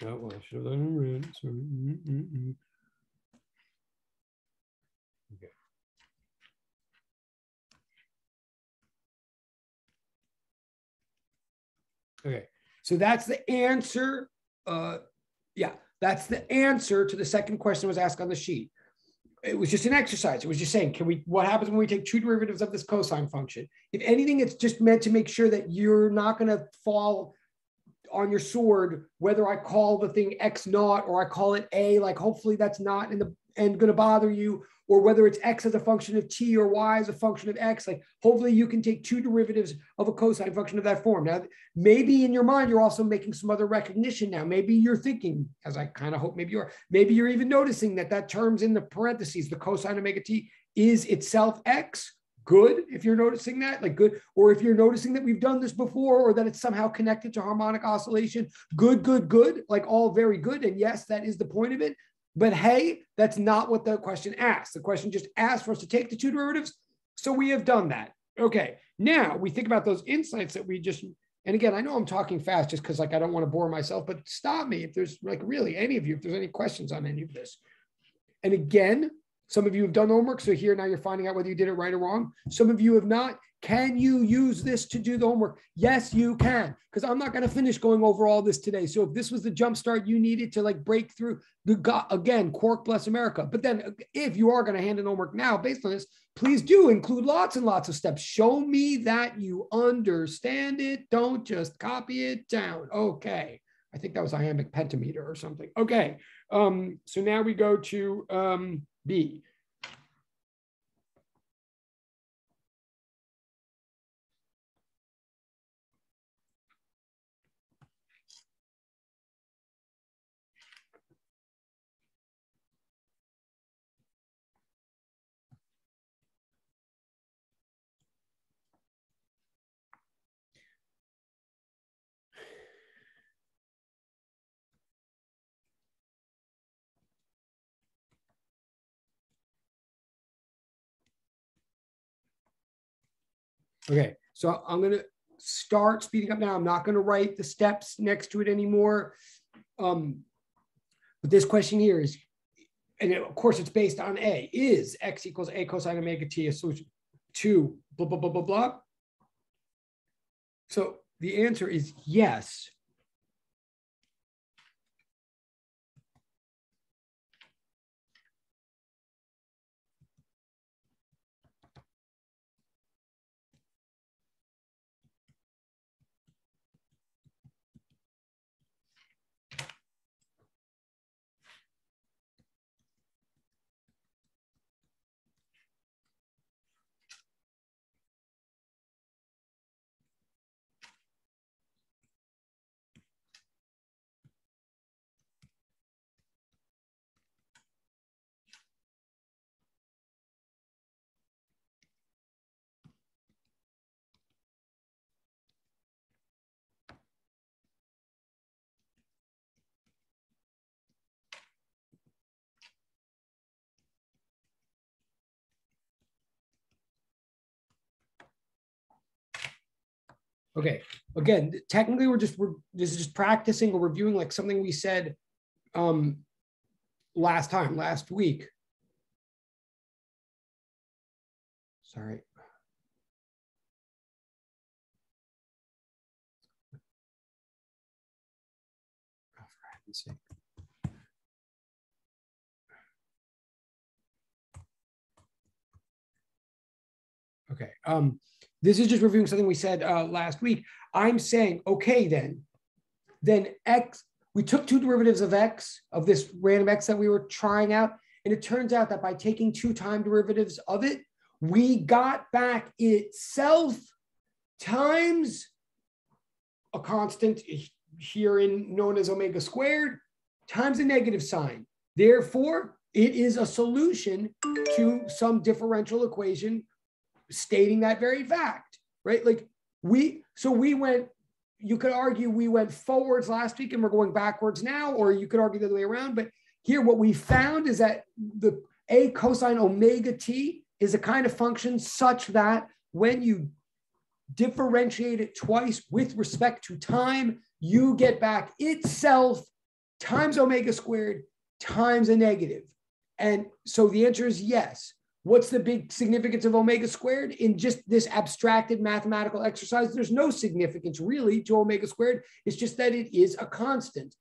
Oh, well, I should have done in red. Sorry. Mm -mm -mm. Okay. Okay, so that's the answer. Uh, yeah, that's the answer to the second question that was asked on the sheet. It was just an exercise. It was just saying, can we, what happens when we take two derivatives of this cosine function? If anything, it's just meant to make sure that you're not going to fall on your sword whether I call the thing X naught or I call it A, like hopefully that's not in the and going to bother you, or whether it's X as a function of T or Y as a function of X, like hopefully you can take two derivatives of a cosine function of that form. Now, maybe in your mind, you're also making some other recognition now. Maybe you're thinking, as I kind of hope maybe you are, maybe you're even noticing that that term's in the parentheses, the cosine omega T is itself X good if you're noticing that, like good, or if you're noticing that we've done this before or that it's somehow connected to harmonic oscillation, good, good, good, like all very good. And yes, that is the point of it. But hey, that's not what the question asks. The question just asked for us to take the two derivatives. So we have done that. Okay, now we think about those insights that we just, and again, I know I'm talking fast just because like I don't want to bore myself, but stop me if there's like really any of you, if there's any questions on any of this. And again, some of you have done homework, so here now you're finding out whether you did it right or wrong. Some of you have not. Can you use this to do the homework? Yes, you can, because I'm not going to finish going over all this today. So if this was the jump start you needed to like break through, the again, Quark bless America. But then if you are going to hand in homework now based on this, please do include lots and lots of steps. Show me that you understand it. Don't just copy it down. Okay. I think that was iambic pentameter or something. Okay. Um, so now we go to um, B. Okay, so I'm going to start speeding up now. I'm not going to write the steps next to it anymore. Um, but this question here is, and of course it's based on A, is X equals A cosine omega T a solution to blah, blah, blah, blah, blah. So the answer is yes. Okay. Again, technically, we're just we're this is just practicing or reviewing like something we said um last time, last week. Sorry. Okay. Um, this is just reviewing something we said uh, last week. I'm saying, okay, then, then x, we took two derivatives of x, of this random x that we were trying out. And it turns out that by taking two time derivatives of it, we got back itself times a constant here in known as omega squared times a negative sign. Therefore, it is a solution to some differential equation stating that very fact, right? Like we, so we went, you could argue we went forwards last week and we're going backwards now, or you could argue the other way around. But here, what we found is that the a cosine omega t is a kind of function such that when you differentiate it twice with respect to time, you get back itself times omega squared times a negative. And so the answer is yes. What's the big significance of omega squared in just this abstracted mathematical exercise? There's no significance really to omega squared. It's just that it is a constant.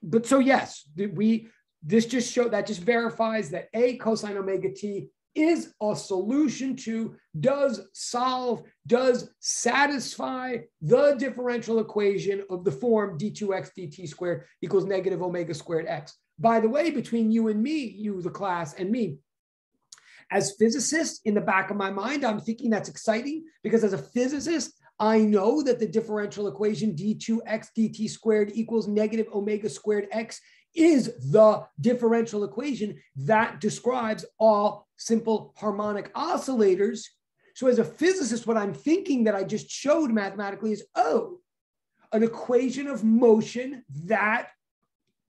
But so yes, we this just show that just verifies that a cosine omega t is a solution to, does solve, does satisfy the differential equation of the form d2x dt squared equals negative omega squared x. By the way, between you and me, you, the class, and me, as physicist, in the back of my mind, I'm thinking that's exciting because as a physicist, I know that the differential equation d2x dt squared equals negative omega squared x is the differential equation that describes all simple harmonic oscillators. So as a physicist, what I'm thinking that I just showed mathematically is, oh, an equation of motion that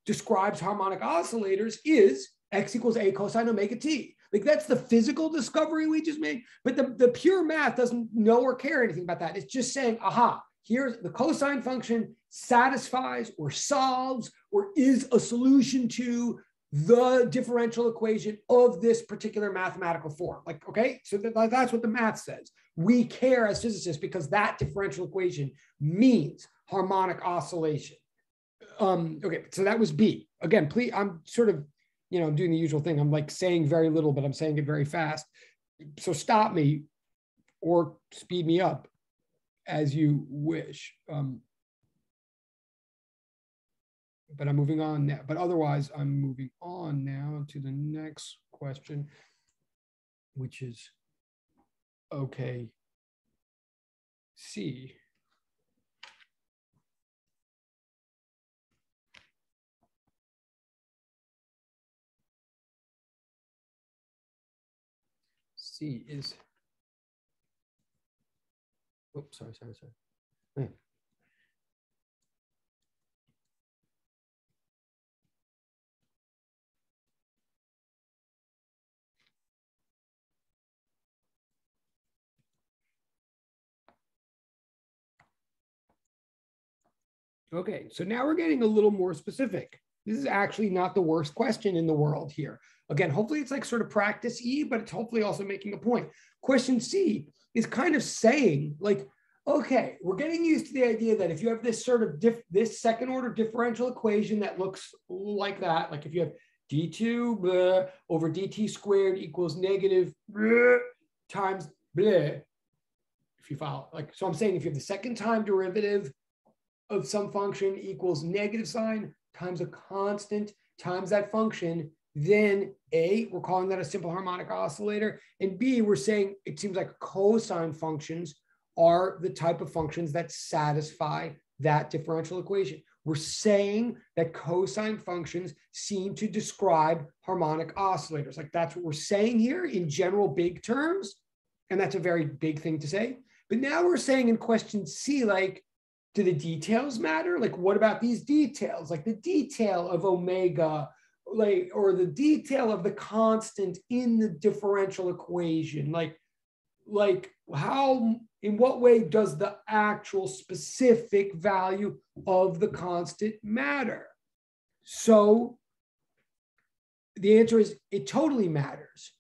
describes harmonic oscillators is x equals a cosine omega t. Like that's the physical discovery we just made. But the, the pure math doesn't know or care anything about that. It's just saying, aha, here's the cosine function satisfies or solves or is a solution to the differential equation of this particular mathematical form. Like, okay, so that's what the math says. We care as physicists because that differential equation means harmonic oscillation. Um, okay, so that was B. Again, please, I'm sort of, you know, doing the usual thing. I'm like saying very little, but I'm saying it very fast. So stop me or speed me up as you wish. Um, but I'm moving on now. But otherwise, I'm moving on now to the next question, which is okay. C. C is, oops, sorry, sorry, sorry. Okay, so now we're getting a little more specific. This is actually not the worst question in the world here. Again, hopefully it's like sort of practice E, but it's hopefully also making a point. Question C is kind of saying like, okay, we're getting used to the idea that if you have this sort of diff, this second order differential equation that looks like that, like if you have d2 blah, over dt squared equals negative blah, times blah, if you follow, like, so I'm saying if you have the second time derivative of some function equals negative sign times a constant times that function, then A, we're calling that a simple harmonic oscillator. And B, we're saying it seems like cosine functions are the type of functions that satisfy that differential equation. We're saying that cosine functions seem to describe harmonic oscillators. Like that's what we're saying here in general big terms. And that's a very big thing to say. But now we're saying in question C, like, do the details matter? Like, what about these details? Like the detail of omega, like, or the detail of the constant in the differential equation. Like, like how in what way does the actual specific value of the constant matter so the answer is it totally matters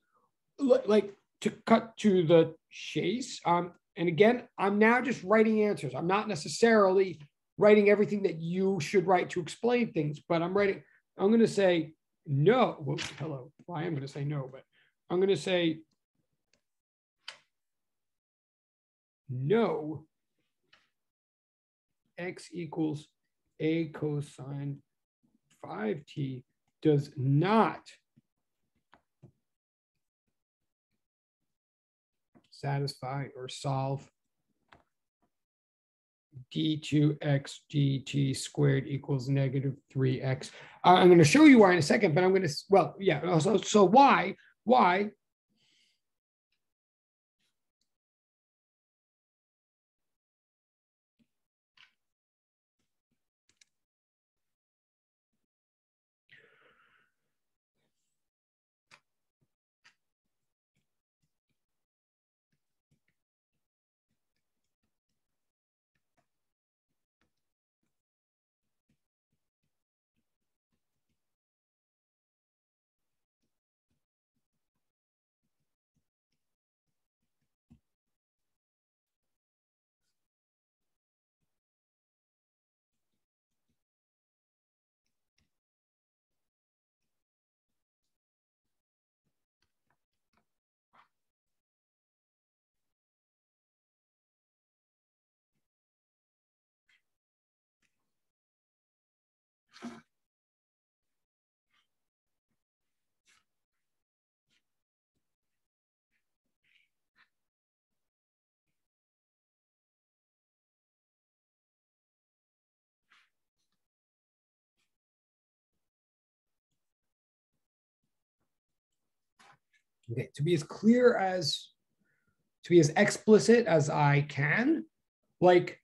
like to cut to the chase um, and again i'm now just writing answers i'm not necessarily writing everything that you should write to explain things but i'm writing i'm going to say no well, hello. I am going to say no but i'm going to say no x equals a cosine 5t does not satisfy or solve d2x dt squared equals negative 3x. Uh, I'm going to show you why in a second, but I'm going to, well, yeah, so, so why, why Okay, to be as clear as, to be as explicit as I can, like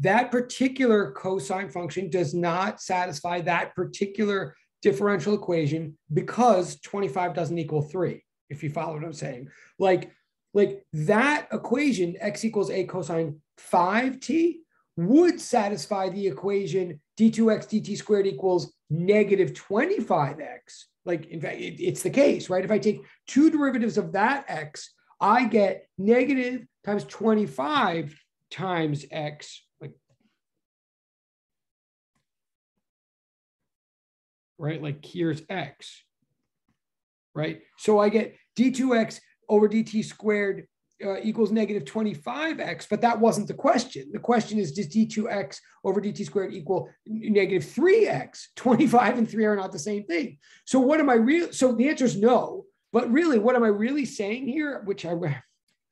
that particular cosine function does not satisfy that particular differential equation because 25 doesn't equal three, if you follow what I'm saying. Like, like that equation, x equals a cosine 5t, would satisfy the equation d2x dt squared equals negative 25x like in fact it, it's the case right? If i take two derivatives of that x i get negative times 25 times x like right? Like here's x right? So i get d2x over dt squared uh, equals negative 25x, but that wasn't the question. The question is, does d2x over dt squared equal negative 3x? 25 and 3 are not the same thing. So what am I real? So the answer is no. But really, what am I really saying here, which I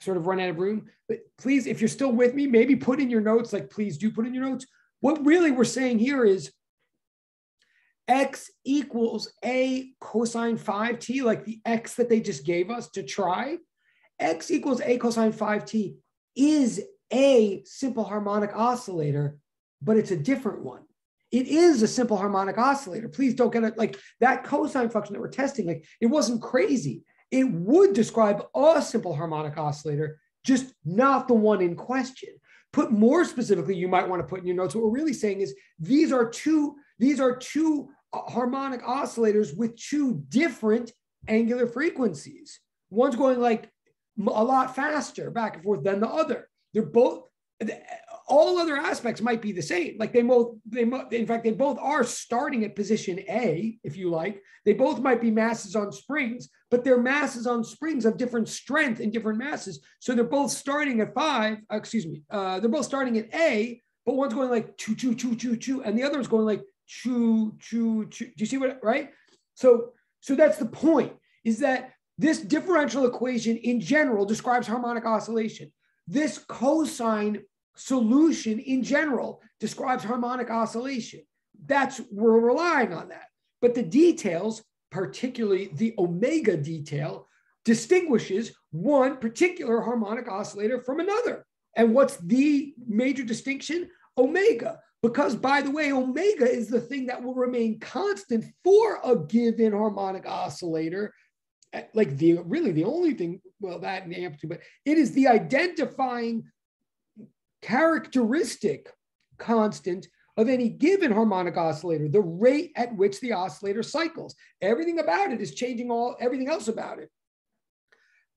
sort of run out of room, but please, if you're still with me, maybe put in your notes, like please do put in your notes. What really we're saying here is x equals a cosine 5t, like the x that they just gave us to try x equals a cosine 5t is a simple harmonic oscillator, but it's a different one. It is a simple harmonic oscillator. Please don't get it like that cosine function that we're testing. Like it wasn't crazy. It would describe a simple harmonic oscillator, just not the one in question. Put more specifically, you might want to put in your notes. What we're really saying is these are two, these are two uh, harmonic oscillators with two different angular frequencies. One's going like a lot faster back and forth than the other. They're both all other aspects might be the same. Like they both, they in fact, they both are starting at position A, if you like. They both might be masses on springs, but they're masses on springs of different strength and different masses. So they're both starting at five. Uh, excuse me. Uh, they're both starting at A, but one's going like choo choo choo choo choo, and the other is going like choo choo choo. Do you see what? Right. So so that's the point. Is that this differential equation in general describes harmonic oscillation. This cosine solution in general describes harmonic oscillation. That's we're relying on that. But the details, particularly the omega detail, distinguishes one particular harmonic oscillator from another. And what's the major distinction? Omega. Because, by the way, omega is the thing that will remain constant for a given harmonic oscillator like the really the only thing, well, that and amplitude, but it is the identifying characteristic constant of any given harmonic oscillator, the rate at which the oscillator cycles. Everything about it is changing all everything else about it.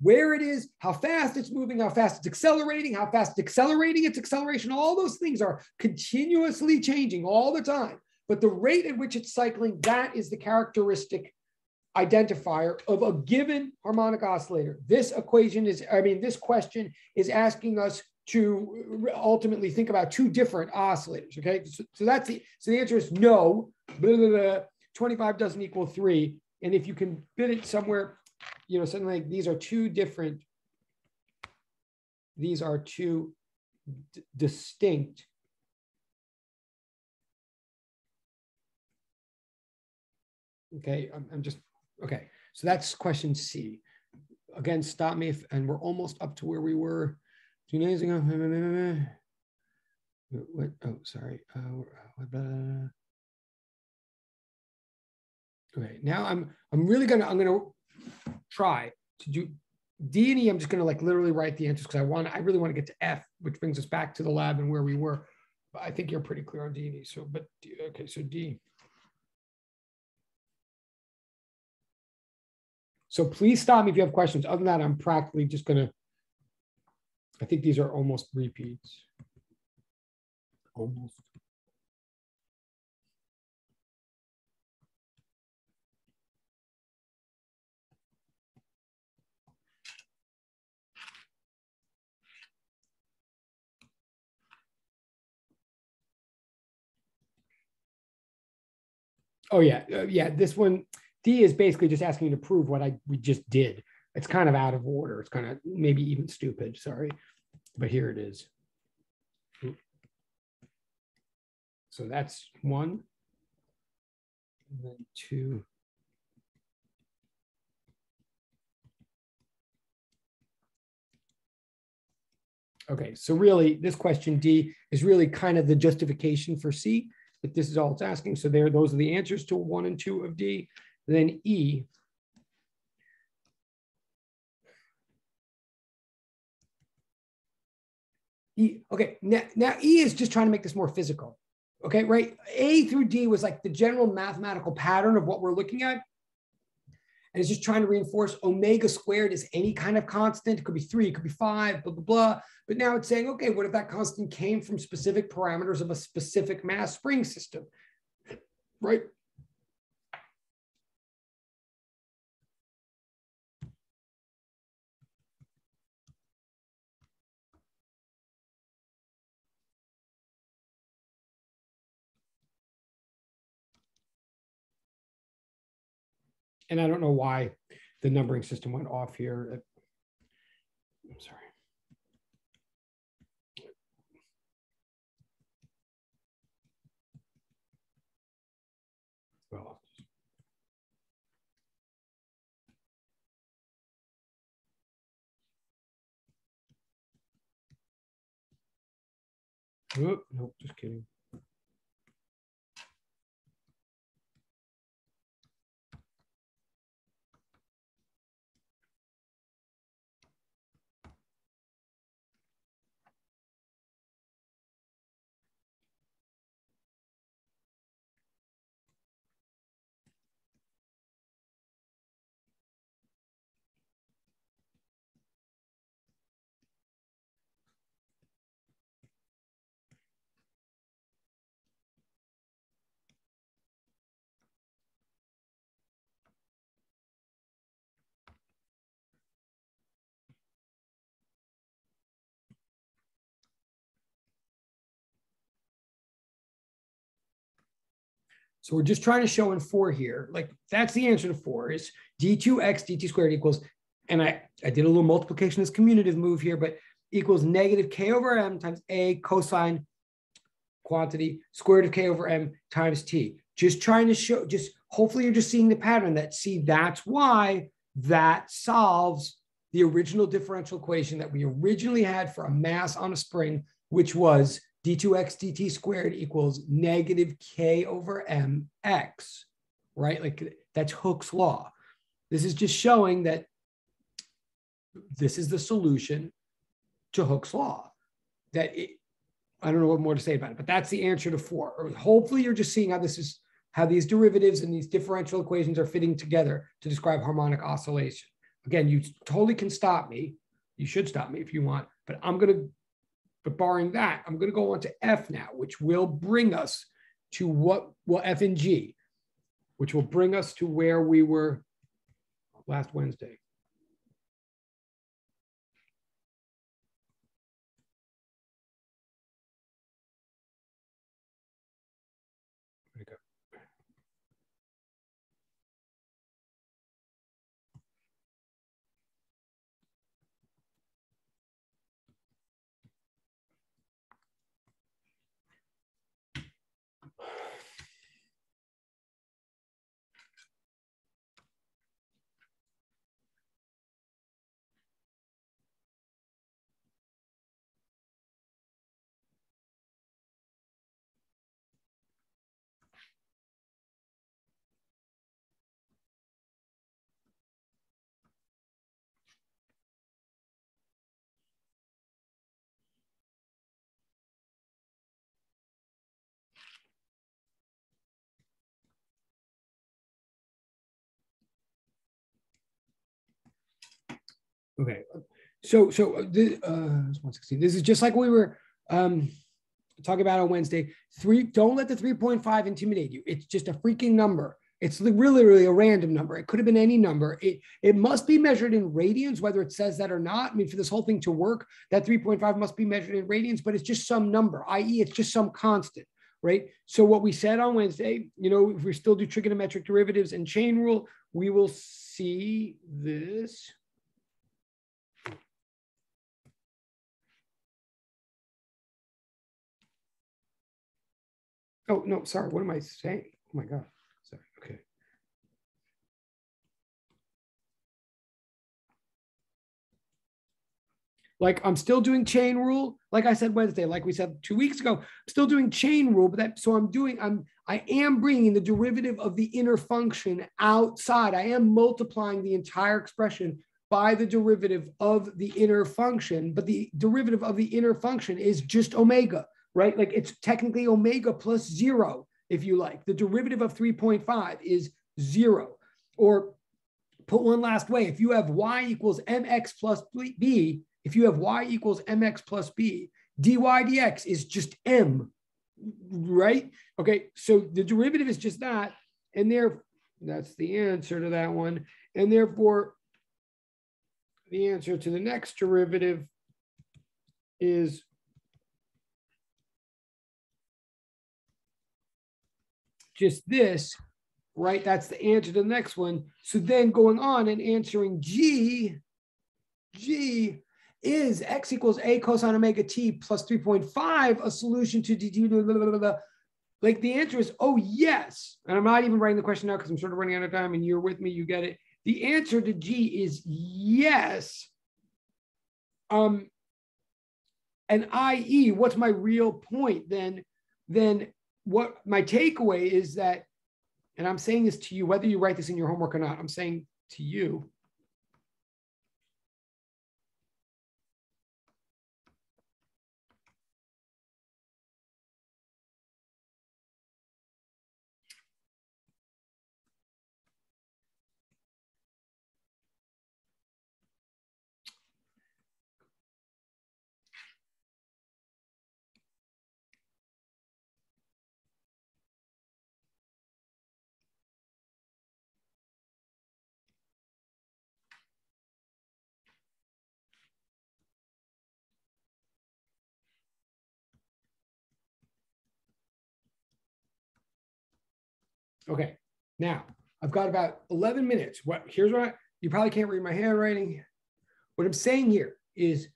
Where it is, how fast it's moving, how fast it's accelerating, how fast it's accelerating its acceleration, all those things are continuously changing all the time. But the rate at which it's cycling, that is the characteristic identifier of a given harmonic oscillator. This equation is, I mean, this question is asking us to ultimately think about two different oscillators. Okay, so, so that's the so the answer is no. Blah, blah, blah, 25 doesn't equal three, and if you can fit it somewhere, you know, something like these are two different. These are two distinct. Okay, I'm, I'm just okay. So that's question C. Again, stop me if, and we're almost up to where we were two days ago. What? Oh, sorry. Uh, okay, now I'm I'm really gonna I'm gonna try to do D and E. I'm just gonna like literally write the answers because I want I really want to get to F, which brings us back to the lab and where we were. But I think you're pretty clear on D and E. So, but okay, so D. So please stop me if you have questions. Other than that, I'm practically just gonna I think these are almost repeats. Almost. Oh yeah, uh, yeah. This one, D is basically just asking you to prove what I we just did. It's kind of out of order. It's kind of maybe even stupid. Sorry but here it is. So that's one, and then two. Okay, so really this question D is really kind of the justification for C, but this is all it's asking. So there, those are the answers to one and two of D. then E, E, okay, now, now E is just trying to make this more physical. Okay, right? A through D was like the general mathematical pattern of what we're looking at. And it's just trying to reinforce omega squared is any kind of constant. It could be three, it could be five, blah, blah, blah. But now it's saying, okay, what if that constant came from specific parameters of a specific mass spring system? Right? And I don't know why the numbering system went off here. I'm sorry. Well, Oop, nope, just kidding. So we're just trying to show in four here, like that's the answer to four is d2x dt squared equals, and I, I did a little multiplication as commutative move here, but equals negative k over m times a cosine quantity square root of k over m times t. Just trying to show, just hopefully you're just seeing the pattern that see that's why that solves the original differential equation that we originally had for a mass on a spring, which was d2x dt squared equals negative k over mx, right? Like that's Hooke's law. This is just showing that this is the solution to Hooke's law. That it, I don't know what more to say about it, but that's the answer to four. Hopefully, you're just seeing how this is how these derivatives and these differential equations are fitting together to describe harmonic oscillation. Again, you totally can stop me. You should stop me if you want, but I'm going to, but barring that, I'm going to go on to F now, which will bring us to what, well, F and G, which will bring us to where we were last Wednesday. Okay, so so uh, this, uh, 116. This is just like we were um, talking about on Wednesday. Three. Don't let the 3.5 intimidate you. It's just a freaking number. It's really, really a random number. It could have been any number. It, it must be measured in radians, whether it says that or not. I mean, for this whole thing to work, that 3.5 must be measured in radians, but it's just some number, i.e., it's just some constant, right? So what we said on Wednesday, you know, if we still do trigonometric derivatives and chain rule, we will see this. Oh, no, sorry. What am I saying? Oh my God. Sorry. Okay. Like I'm still doing chain rule, like I said Wednesday, like we said two weeks ago, I'm still doing chain rule, but that so I'm doing, I'm I am bringing the derivative of the inner function outside. I am multiplying the entire expression by the derivative of the inner function, but the derivative of the inner function is just omega right? Like it's technically omega plus zero, if you like. The derivative of 3.5 is zero. Or put one last way, if you have y equals mx plus b, if you have y equals mx plus b, dy dx is just m, right? Okay, so the derivative is just that, and there, that's the answer to that one. And therefore, the answer to the next derivative is just this, right? That's the answer to the next one. So then going on and answering G, G is x equals a cosine omega t plus 3.5 a solution to dt, blah, blah, blah, like the answer is, oh, yes. And I'm not even writing the question now because I'm sort of running out of time and you're with me, you get it. The answer to G is yes. Um, and i.e., what's my real point then? Then what my takeaway is that, and I'm saying this to you, whether you write this in your homework or not, I'm saying to you, Okay, now I've got about 11 minutes. What here's what I, you probably can't read my handwriting. What I'm saying here is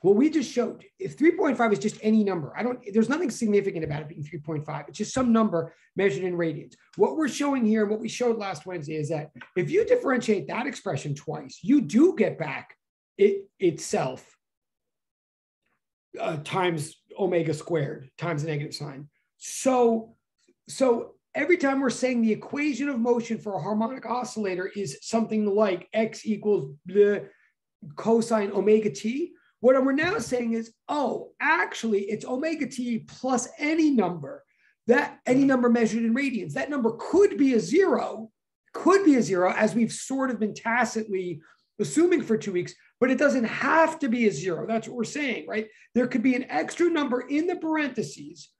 what we just showed. If 3.5 is just any number, I don't, there's nothing significant about it being 3.5. It's just some number measured in radians. What we're showing here and what we showed last Wednesday is that if you differentiate that expression twice, you do get back it itself uh, times omega squared times the negative sign. So, so every time we're saying the equation of motion for a harmonic oscillator is something like x equals the cosine omega t, what we're now saying is, oh, actually, it's omega t plus any number, that any number measured in radians. That number could be a zero, could be a zero, as we've sort of been tacitly assuming for two weeks, but it doesn't have to be a zero. That's what we're saying, right? There could be an extra number in the parentheses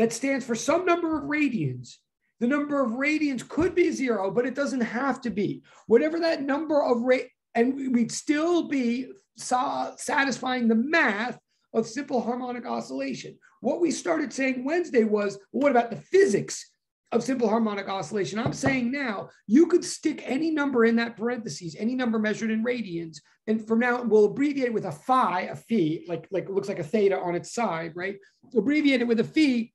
that stands for some number of radians. The number of radians could be zero, but it doesn't have to be. Whatever that number of rate, and we'd still be satisfying the math of simple harmonic oscillation. What we started saying Wednesday was, well, what about the physics of simple harmonic oscillation? I'm saying now you could stick any number in that parentheses, any number measured in radians, and from now we'll abbreviate it with a phi, a phi, like like looks like a theta on its side, right? Abbreviate it with a phi,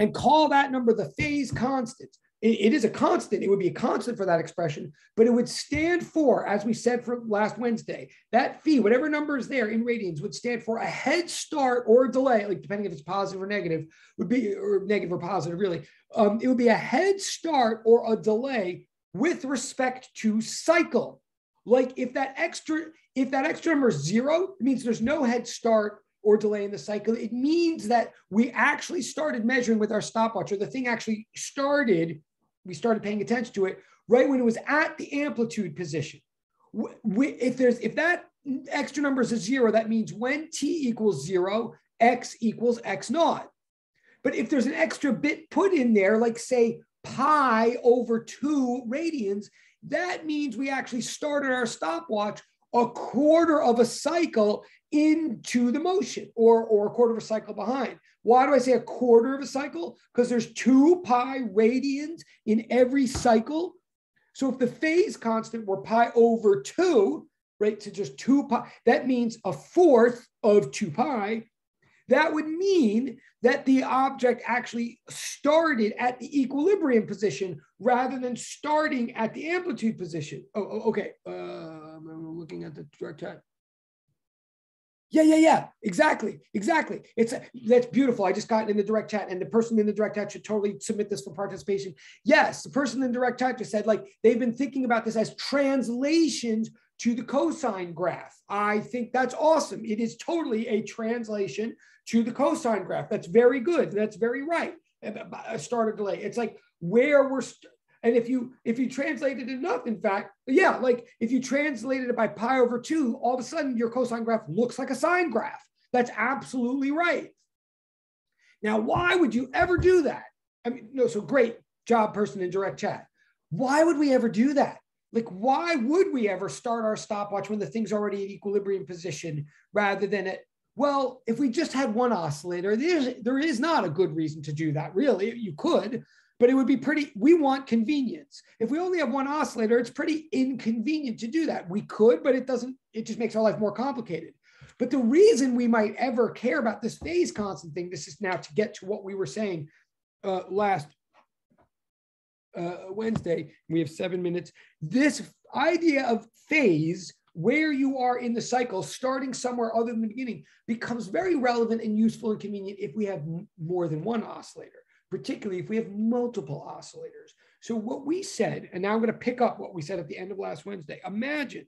and call that number the phase constant it is a constant. It would be a constant for that expression, but it would stand for, as we said for last Wednesday, that phi, whatever number is there in radians, would stand for a head start or delay, like depending if it's positive or negative, would be or negative or positive, really. Um, it would be a head start or a delay with respect to cycle. Like if that extra, if that extra number is zero, it means there's no head start or delay in the cycle. It means that we actually started measuring with our stopwatch, or the thing actually started we started paying attention to it right when it was at the amplitude position. If there's if that extra number is a zero, that means when t equals zero, x equals x naught. But if there's an extra bit put in there, like say pi over two radians, that means we actually started our stopwatch a quarter of a cycle into the motion or, or a quarter of a cycle behind. Why do I say a quarter of a cycle? Because there's two pi radians in every cycle. So if the phase constant were pi over two, right, to just two pi, that means a fourth of two pi. That would mean that the object actually started at the equilibrium position rather than starting at the amplitude position. Oh, oh okay. Uh, I'm looking at the direct time. Yeah, yeah, yeah. Exactly, exactly. It's that's beautiful. I just got in the direct chat, and the person in the direct chat should totally submit this for participation. Yes, the person in the direct chat just said like they've been thinking about this as translations to the cosine graph. I think that's awesome. It is totally a translation to the cosine graph. That's very good. That's very right. A starter delay. It's like where we're and if you if you translated enough, in fact, yeah, like if you translated it by pi over two, all of a sudden your cosine graph looks like a sine graph. That's absolutely right. Now, why would you ever do that? I mean, no, so great job, person in direct chat. Why would we ever do that? Like, why would we ever start our stopwatch when the thing's already at equilibrium position rather than at, well, if we just had one oscillator, there is not a good reason to do that, really. You could, but it would be pretty, we want convenience. If we only have one oscillator, it's pretty inconvenient to do that. We could, but it doesn't, it just makes our life more complicated. But the reason we might ever care about this phase constant thing, this is now to get to what we were saying uh, last uh, Wednesday. We have seven minutes. This idea of phase, where you are in the cycle, starting somewhere other than the beginning, becomes very relevant and useful and convenient if we have more than one oscillator particularly if we have multiple oscillators. So what we said, and now I'm going to pick up what we said at the end of last Wednesday. Imagine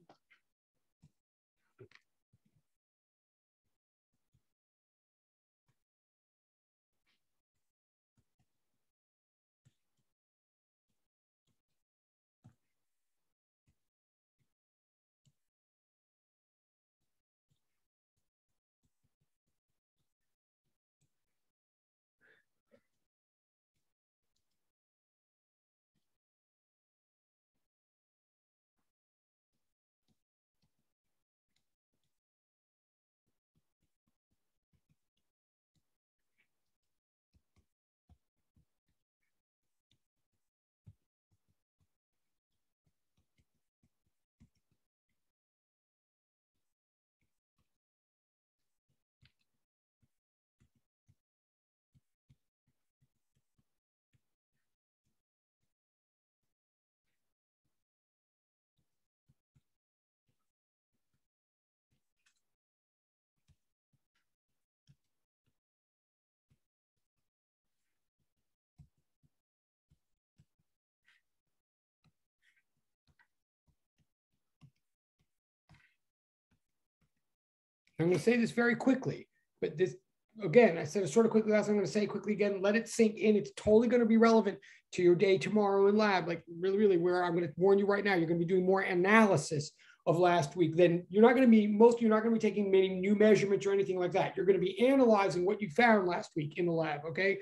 I'm going to say this very quickly, but this again, I said it sort of quickly last. I'm going to say quickly again. Let it sink in. It's totally going to be relevant to your day tomorrow in lab. Like really, really, where I'm going to warn you right now, you're going to be doing more analysis of last week. Then you're not going to be most. You're not going to be taking many new measurements or anything like that. You're going to be analyzing what you found last week in the lab. Okay,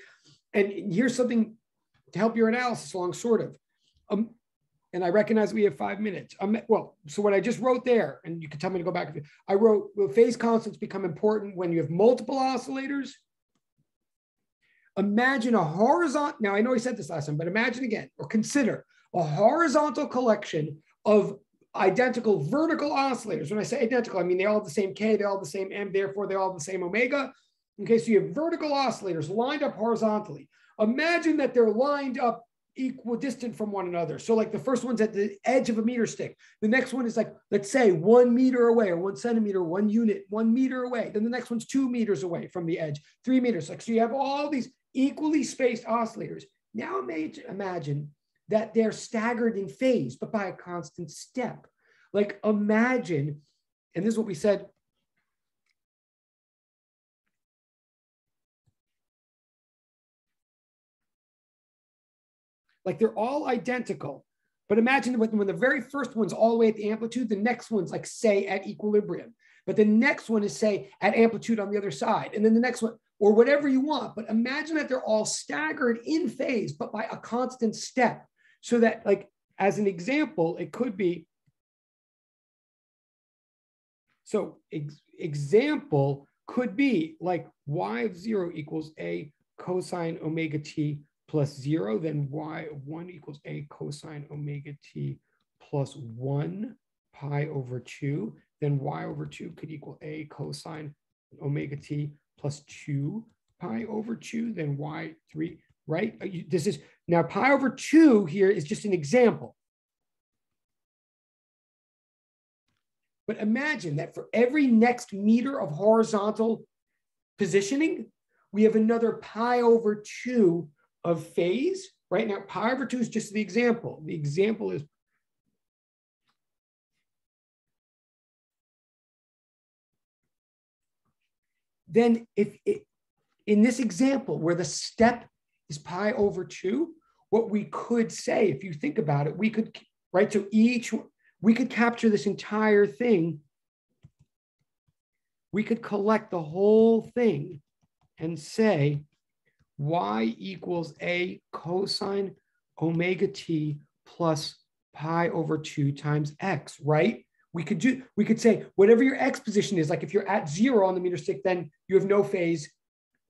and here's something to help your analysis along, sort of. Um, and I recognize we have five minutes. Um, well, so what I just wrote there, and you can tell me to go back. I wrote well, phase constants become important when you have multiple oscillators. Imagine a horizontal. Now I know I said this last time, but imagine again, or consider a horizontal collection of identical vertical oscillators. When I say identical, I mean they all have the same k, they all have the same m, therefore they all have the same omega. Okay, so you have vertical oscillators lined up horizontally. Imagine that they're lined up equidistant from one another. So like the first one's at the edge of a meter stick. The next one is like, let's say one meter away or one centimeter, one unit, one meter away. Then the next one's two meters away from the edge, three meters. Like, so you have all these equally spaced oscillators. Now imagine that they're staggered in phase, but by a constant step. Like imagine, and this is what we said Like they're all identical. But imagine when, the very first one's all the way at the amplitude, the next one's like, say, at equilibrium. But the next one is, say, at amplitude on the other side. And then the next one, or whatever you want. But imagine that they're all staggered in phase, but by a constant step. So that, like, as an example, it could be so ex example could be like y of zero equals a cosine omega t plus zero, then y one equals a cosine omega t plus one pi over two, then y over two could equal a cosine omega t plus two pi over two, then y three, right? Uh, this is, now pi over two here is just an example. But imagine that for every next meter of horizontal positioning, we have another pi over two of phase, right? Now, pi over 2 is just the example. The example is then if it, in this example where the step is pi over 2, what we could say, if you think about it, we could, right? So each, we could capture this entire thing. We could collect the whole thing and say y equals a cosine omega t plus pi over 2 times x, right? We could do we could say whatever your x position is, like if you're at zero on the meter stick, then you have no phase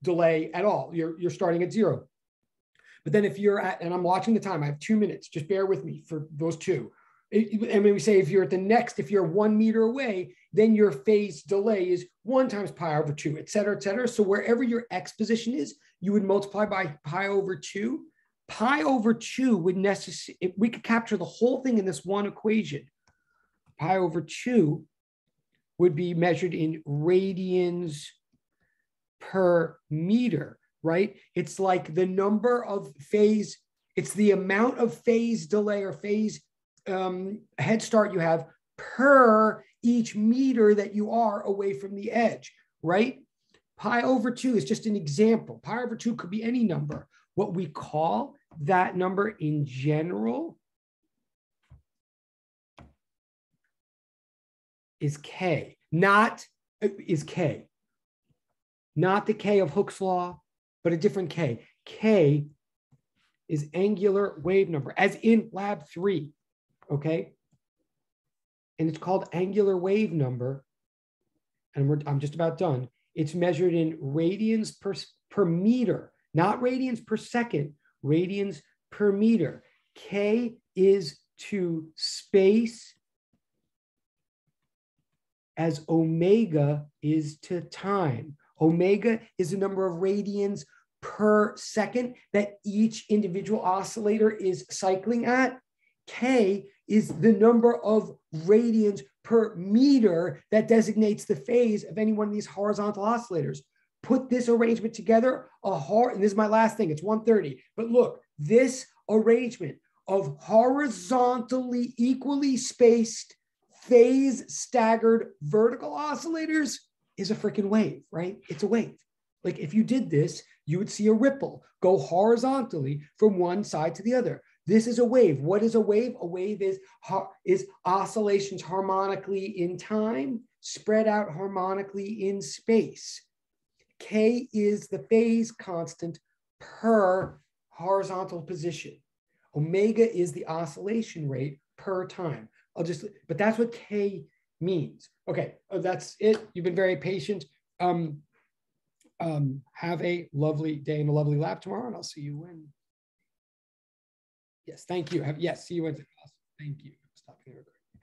delay at all. You're you're starting at zero. But then if you're at, and I'm watching the time, I have two minutes, just bear with me for those two. And when we say if you're at the next, if you're one meter away, then your phase delay is one times pi over two, et cetera, et cetera. So wherever your x position is, you would multiply by pi over two. Pi over two would necessarily, we could capture the whole thing in this one equation. Pi over two would be measured in radians per meter, right? It's like the number of phase, it's the amount of phase delay or phase um, head start you have per each meter that you are away from the edge, right? Pi over 2 is just an example. Pi over 2 could be any number. What we call that number in general is K, not is K. Not the K of Hooke's law, but a different K. K is angular wave number, as in lab three, okay? And it's called angular wave number. And I'm just about done. It's measured in radians per, per meter, not radians per second, radians per meter. K is to space as omega is to time. Omega is the number of radians per second that each individual oscillator is cycling at. K is the number of radians per meter that designates the phase of any one of these horizontal oscillators. Put this arrangement together, a hor- and this is my last thing, it's 130. But look, this arrangement of horizontally equally spaced phase staggered vertical oscillators is a freaking wave, right? It's a wave. Like if you did this, you would see a ripple go horizontally from one side to the other. This is a wave. What is a wave? A wave is, is oscillations harmonically in time, spread out harmonically in space. K is the phase constant per horizontal position. Omega is the oscillation rate per time. I'll just, but that's what K means. Okay, oh, that's it. You've been very patient. Um, um, have a lovely day and a lovely lab tomorrow, and I'll see you when. Yes, thank you. Yes, see you Wednesday. Thank you. Stop